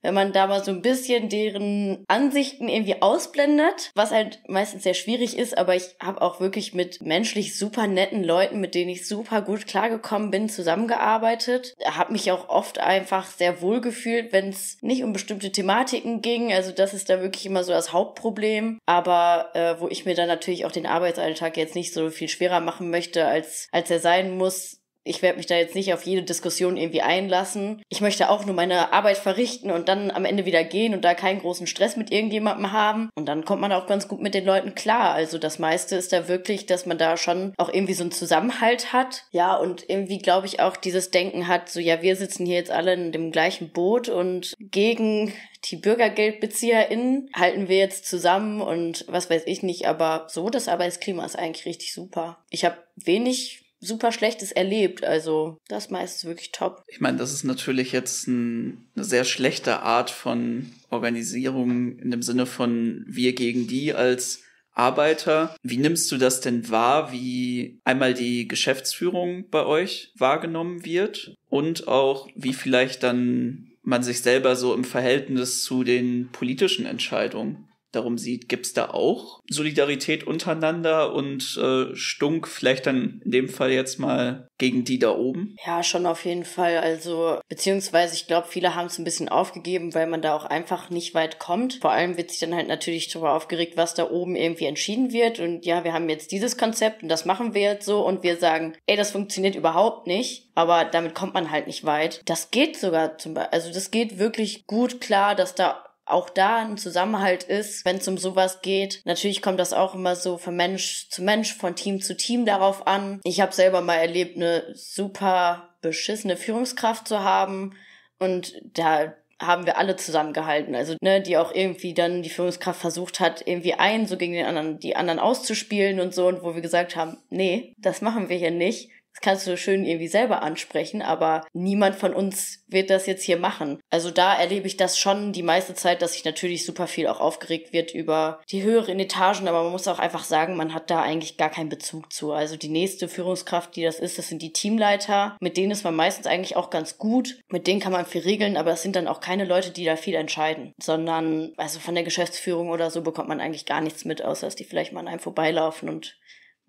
wenn man da mal so ein bisschen deren Ansichten irgendwie ausblendet, was halt meistens sehr schwierig ist, aber ich habe auch wirklich mit menschlich super netten Leuten, mit denen ich super gut klargekommen bin, zusammengearbeitet. Habe mich auch oft einfach sehr wohl gefühlt, wenn es nicht um bestimmte Thematiken ging. Also das ist da wirklich immer so das Hauptproblem. Aber äh, wo ich mir dann natürlich auch den Arbeitsalltag jetzt nicht so viel schwerer machen möchte, als, als er sein muss, ich werde mich da jetzt nicht auf jede Diskussion irgendwie einlassen. Ich möchte auch nur meine Arbeit verrichten und dann am Ende wieder gehen und da keinen großen Stress mit irgendjemandem haben. Und dann kommt man auch ganz gut mit den Leuten klar. Also das meiste ist da wirklich, dass man da schon auch irgendwie so einen Zusammenhalt hat. Ja, und irgendwie glaube ich auch dieses Denken hat, so ja, wir sitzen hier jetzt alle in dem gleichen Boot und gegen die BürgergeldbezieherInnen halten wir jetzt zusammen und was weiß ich nicht, aber so das Arbeitsklima ist eigentlich richtig super. Ich habe wenig super Schlechtes erlebt. Also das meistens wirklich top. Ich meine, das ist natürlich jetzt ein, eine sehr schlechte Art von Organisierung in dem Sinne von wir gegen die als Arbeiter. Wie nimmst du das denn wahr, wie einmal die Geschäftsführung bei euch wahrgenommen wird und auch wie vielleicht dann man sich selber so im Verhältnis zu den politischen Entscheidungen darum sieht. Gibt es da auch Solidarität untereinander und äh, Stunk vielleicht dann in dem Fall jetzt mal gegen die da oben? Ja, schon auf jeden Fall. Also, beziehungsweise ich glaube, viele haben es ein bisschen aufgegeben, weil man da auch einfach nicht weit kommt. Vor allem wird sich dann halt natürlich darüber aufgeregt, was da oben irgendwie entschieden wird. Und ja, wir haben jetzt dieses Konzept und das machen wir jetzt so und wir sagen, ey, das funktioniert überhaupt nicht. Aber damit kommt man halt nicht weit. Das geht sogar zum Beispiel, also das geht wirklich gut klar, dass da auch da ein Zusammenhalt ist, wenn es um sowas geht. Natürlich kommt das auch immer so von Mensch zu Mensch, von Team zu Team darauf an. Ich habe selber mal erlebt, eine super beschissene Führungskraft zu haben und da haben wir alle zusammengehalten. Also, ne, die auch irgendwie dann die Führungskraft versucht hat, irgendwie einen so gegen den anderen, die anderen auszuspielen und so, und wo wir gesagt haben, nee, das machen wir hier nicht. Das kannst du schön irgendwie selber ansprechen, aber niemand von uns wird das jetzt hier machen. Also da erlebe ich das schon die meiste Zeit, dass sich natürlich super viel auch aufgeregt wird über die höheren Etagen, aber man muss auch einfach sagen, man hat da eigentlich gar keinen Bezug zu. Also die nächste Führungskraft, die das ist, das sind die Teamleiter. Mit denen ist man meistens eigentlich auch ganz gut. Mit denen kann man viel regeln, aber es sind dann auch keine Leute, die da viel entscheiden, sondern also von der Geschäftsführung oder so bekommt man eigentlich gar nichts mit, außer dass die vielleicht mal an einem vorbeilaufen und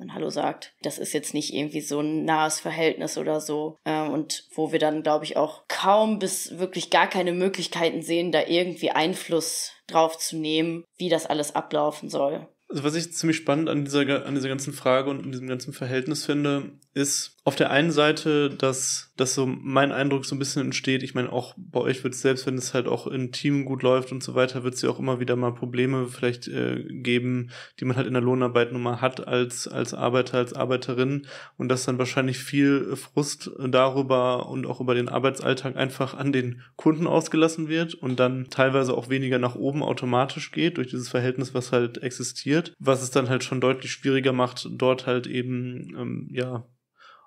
man Hallo sagt. Das ist jetzt nicht irgendwie so ein nahes Verhältnis oder so. Ähm, und wo wir dann, glaube ich, auch kaum bis wirklich gar keine Möglichkeiten sehen, da irgendwie Einfluss drauf zu nehmen, wie das alles ablaufen soll. Also was ich ziemlich spannend an dieser, an dieser ganzen Frage und an diesem ganzen Verhältnis finde, ist auf der einen Seite, dass, dass so mein Eindruck so ein bisschen entsteht. Ich meine, auch bei euch wird es, selbst wenn es halt auch im Team gut läuft und so weiter, wird es ja auch immer wieder mal Probleme vielleicht äh, geben, die man halt in der Lohnarbeit nun mal hat als, als Arbeiter, als Arbeiterin. Und dass dann wahrscheinlich viel Frust darüber und auch über den Arbeitsalltag einfach an den Kunden ausgelassen wird und dann teilweise auch weniger nach oben automatisch geht durch dieses Verhältnis, was halt existiert, was es dann halt schon deutlich schwieriger macht, dort halt eben, ähm, ja,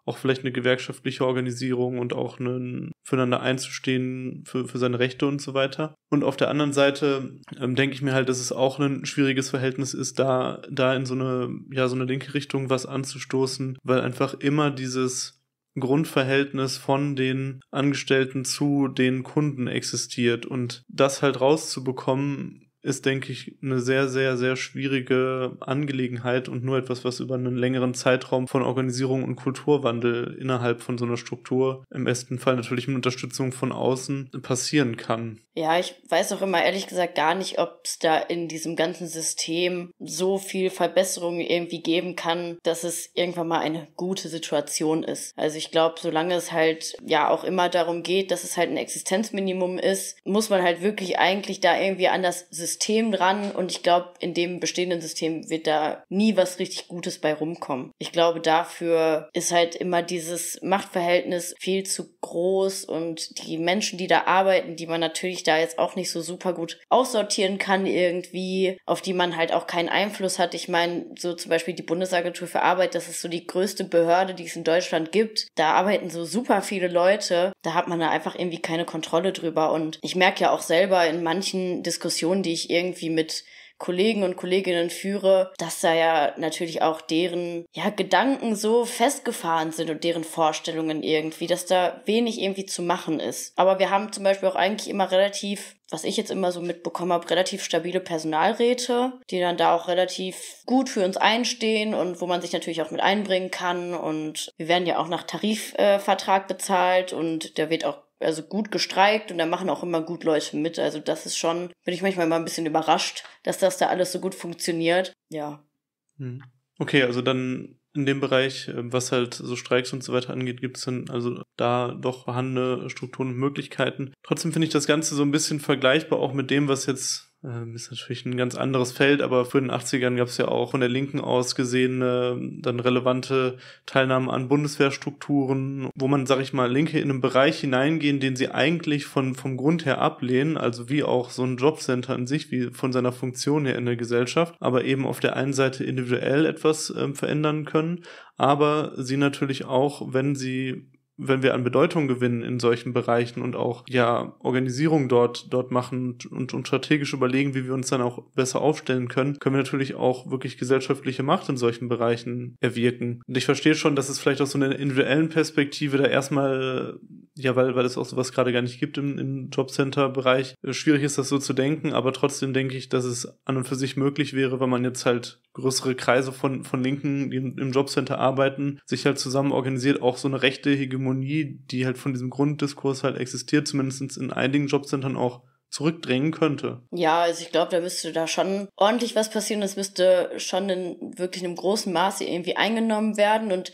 auch vielleicht eine gewerkschaftliche Organisierung und auch einen, füreinander einzustehen für, für seine Rechte und so weiter. Und auf der anderen Seite ähm, denke ich mir halt, dass es auch ein schwieriges Verhältnis ist, da, da in so eine, ja, so eine linke Richtung was anzustoßen, weil einfach immer dieses Grundverhältnis von den Angestellten zu den Kunden existiert und das halt rauszubekommen, ist, denke ich, eine sehr, sehr, sehr schwierige Angelegenheit und nur etwas, was über einen längeren Zeitraum von Organisierung und Kulturwandel innerhalb von so einer Struktur, im besten Fall natürlich mit Unterstützung von außen, passieren kann. Ja, ich weiß auch immer ehrlich gesagt gar nicht, ob es da in diesem ganzen System so viel Verbesserung irgendwie geben kann, dass es irgendwann mal eine gute Situation ist. Also ich glaube, solange es halt ja auch immer darum geht, dass es halt ein Existenzminimum ist, muss man halt wirklich eigentlich da irgendwie an das System System dran und ich glaube, in dem bestehenden System wird da nie was richtig Gutes bei rumkommen. Ich glaube, dafür ist halt immer dieses Machtverhältnis viel zu groß und die Menschen, die da arbeiten, die man natürlich da jetzt auch nicht so super gut aussortieren kann irgendwie, auf die man halt auch keinen Einfluss hat. Ich meine, so zum Beispiel die Bundesagentur für Arbeit, das ist so die größte Behörde, die es in Deutschland gibt. Da arbeiten so super viele Leute. Da hat man da einfach irgendwie keine Kontrolle drüber. Und ich merke ja auch selber in manchen Diskussionen, die ich irgendwie mit Kollegen und Kolleginnen führe, dass da ja natürlich auch deren ja, Gedanken so festgefahren sind und deren Vorstellungen irgendwie, dass da wenig irgendwie zu machen ist. Aber wir haben zum Beispiel auch eigentlich immer relativ was ich jetzt immer so mitbekommen habe, relativ stabile Personalräte, die dann da auch relativ gut für uns einstehen und wo man sich natürlich auch mit einbringen kann. Und wir werden ja auch nach Tarifvertrag äh, bezahlt und der wird auch also gut gestreikt und da machen auch immer gut Leute mit. Also das ist schon, bin ich manchmal mal ein bisschen überrascht, dass das da alles so gut funktioniert. Ja. Hm. Okay, also dann in dem Bereich, ähm, was halt so Streiks und so weiter angeht, gibt es dann also da doch vorhandene Strukturen und Möglichkeiten. Trotzdem finde ich das Ganze so ein bisschen vergleichbar auch mit dem, was jetzt ähm, ist natürlich ein ganz anderes Feld, aber für den 80ern gab es ja auch von der Linken aus gesehen äh, dann relevante Teilnahmen an Bundeswehrstrukturen, wo man, sag ich mal, Linke in einen Bereich hineingehen, den sie eigentlich von, vom Grund her ablehnen, also wie auch so ein Jobcenter an sich, wie von seiner Funktion her in der Gesellschaft, aber eben auf der einen Seite individuell etwas äh, verändern können, aber sie natürlich auch, wenn sie wenn wir an Bedeutung gewinnen in solchen Bereichen und auch ja Organisierung dort dort machen und, und strategisch überlegen, wie wir uns dann auch besser aufstellen können, können wir natürlich auch wirklich gesellschaftliche Macht in solchen Bereichen erwirken. Und ich verstehe schon, dass es vielleicht aus so einer individuellen Perspektive da erstmal ja, weil weil es auch sowas gerade gar nicht gibt im, im Jobcenter-Bereich, äh, schwierig ist das so zu denken, aber trotzdem denke ich, dass es an und für sich möglich wäre, wenn man jetzt halt größere Kreise von von Linken, die im Jobcenter arbeiten, sich halt zusammen organisiert, auch so eine rechte Hegemonie die halt von diesem Grunddiskurs halt existiert, zumindest in einigen Jobcentern auch zurückdrängen könnte. Ja, also ich glaube, da müsste da schon ordentlich was passieren. Das müsste schon in wirklich einem großen Maße irgendwie eingenommen werden und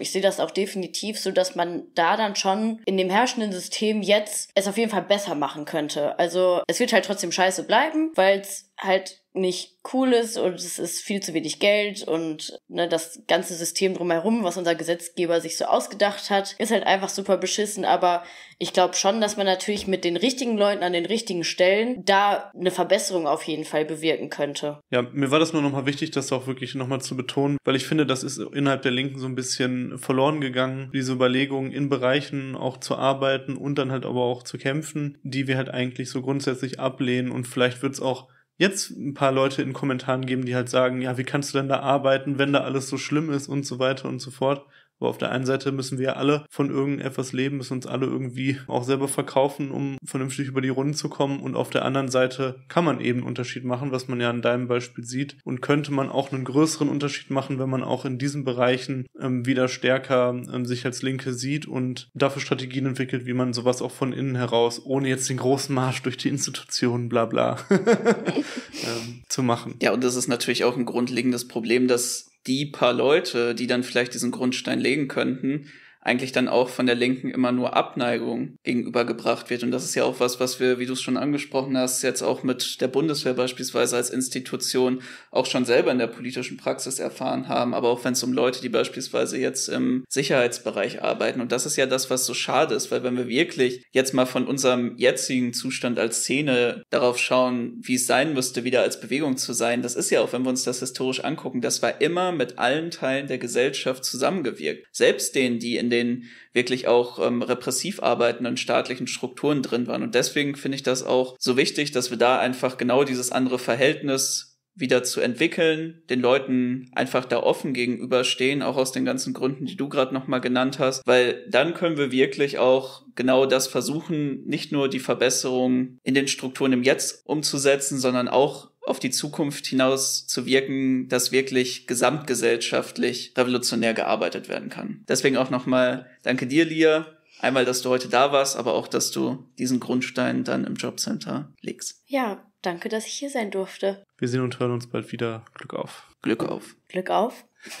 ich sehe das auch definitiv so, dass man da dann schon in dem herrschenden System jetzt es auf jeden Fall besser machen könnte. Also es wird halt trotzdem scheiße bleiben, weil es halt nicht cool ist und es ist viel zu wenig Geld und ne, das ganze System drumherum, was unser Gesetzgeber sich so ausgedacht hat, ist halt einfach super beschissen. Aber ich glaube schon, dass man natürlich mit den richtigen Leuten an den richtigen Stellen da eine Verbesserung auf jeden Fall bewirken könnte. Ja, mir war das nur nochmal wichtig, das auch wirklich nochmal zu betonen, weil ich finde, das ist innerhalb der Linken so ein bisschen verloren gegangen, diese Überlegungen in Bereichen auch zu arbeiten und dann halt aber auch zu kämpfen, die wir halt eigentlich so grundsätzlich ablehnen und vielleicht wird es auch jetzt ein paar Leute in Kommentaren geben, die halt sagen, ja, wie kannst du denn da arbeiten, wenn da alles so schlimm ist und so weiter und so fort. Aber auf der einen Seite müssen wir alle von irgendetwas leben, müssen uns alle irgendwie auch selber verkaufen, um vernünftig über die Runden zu kommen. Und auf der anderen Seite kann man eben Unterschied machen, was man ja in deinem Beispiel sieht. Und könnte man auch einen größeren Unterschied machen, wenn man auch in diesen Bereichen ähm, wieder stärker ähm, sich als Linke sieht und dafür Strategien entwickelt, wie man sowas auch von innen heraus, ohne jetzt den großen Marsch durch die Institutionen, bla bla, [LAUGHS] ähm, zu machen. Ja, und das ist natürlich auch ein grundlegendes Problem, dass die paar Leute, die dann vielleicht diesen Grundstein legen könnten, eigentlich dann auch von der Linken immer nur Abneigung gegenübergebracht wird. Und das ist ja auch was, was wir, wie du es schon angesprochen hast, jetzt auch mit der Bundeswehr beispielsweise als Institution auch schon selber in der politischen Praxis erfahren haben. Aber auch wenn es um Leute, die beispielsweise jetzt im Sicherheitsbereich arbeiten. Und das ist ja das, was so schade ist, weil wenn wir wirklich jetzt mal von unserem jetzigen Zustand als Szene darauf schauen, wie es sein müsste, wieder als Bewegung zu sein, das ist ja auch, wenn wir uns das historisch angucken, das war immer mit allen Teilen der Gesellschaft zusammengewirkt. Selbst denen, die in denen wirklich auch ähm, repressiv arbeitenden staatlichen Strukturen drin waren. Und deswegen finde ich das auch so wichtig, dass wir da einfach genau dieses andere Verhältnis wieder zu entwickeln, den Leuten einfach da offen gegenüberstehen, auch aus den ganzen Gründen, die du gerade nochmal genannt hast, weil dann können wir wirklich auch genau das versuchen, nicht nur die Verbesserung in den Strukturen im Jetzt umzusetzen, sondern auch auf die Zukunft hinaus zu wirken, dass wirklich gesamtgesellschaftlich revolutionär gearbeitet werden kann. Deswegen auch nochmal danke dir, Lia. Einmal, dass du heute da warst, aber auch, dass du diesen Grundstein dann im Jobcenter legst. Ja, danke, dass ich hier sein durfte. Wir sehen und hören uns bald wieder. Glück auf. Glück auf. Glück auf. [LAUGHS]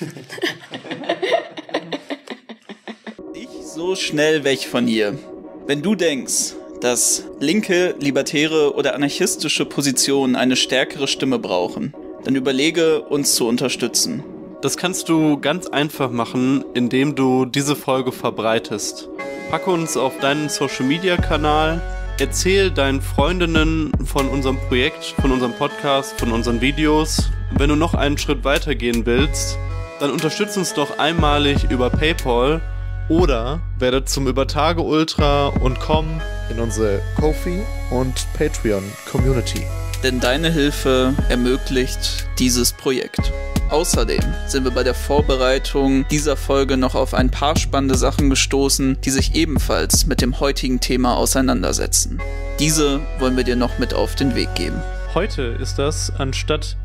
ich so schnell weg von hier. Wenn du denkst, dass linke, libertäre oder anarchistische Positionen eine stärkere Stimme brauchen, dann überlege, uns zu unterstützen. Das kannst du ganz einfach machen, indem du diese Folge verbreitest. Packe uns auf deinen Social Media Kanal, erzähl deinen Freundinnen von unserem Projekt, von unserem Podcast, von unseren Videos. Wenn du noch einen Schritt weiter gehen willst, dann unterstütze uns doch einmalig über PayPal oder werde zum Übertage Ultra und komm in unsere Kofi und Patreon Community. Denn deine Hilfe ermöglicht dieses Projekt. Außerdem sind wir bei der Vorbereitung dieser Folge noch auf ein paar spannende Sachen gestoßen, die sich ebenfalls mit dem heutigen Thema auseinandersetzen. Diese wollen wir dir noch mit auf den Weg geben. Heute ist das anstatt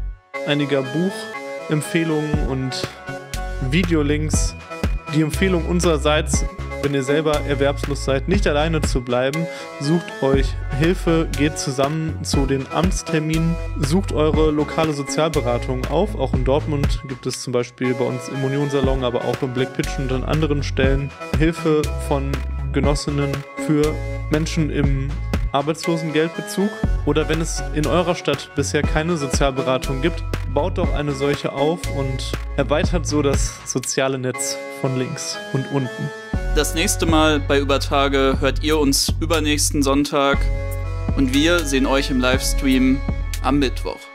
einiger Buchempfehlungen und Videolinks die Empfehlung unsererseits, wenn ihr selber erwerbslos seid, nicht alleine zu bleiben. Sucht euch Hilfe, geht zusammen zu den Amtsterminen, sucht eure lokale Sozialberatung auf. Auch in Dortmund gibt es zum Beispiel bei uns im Unionsalon, aber auch im Black Pitch und an anderen Stellen Hilfe von Genossinnen für Menschen im Arbeitslosengeldbezug oder wenn es in eurer Stadt bisher keine Sozialberatung gibt, baut doch eine solche auf und erweitert so das soziale Netz von links und unten. Das nächste Mal bei Übertage hört ihr uns übernächsten Sonntag und wir sehen euch im Livestream am Mittwoch.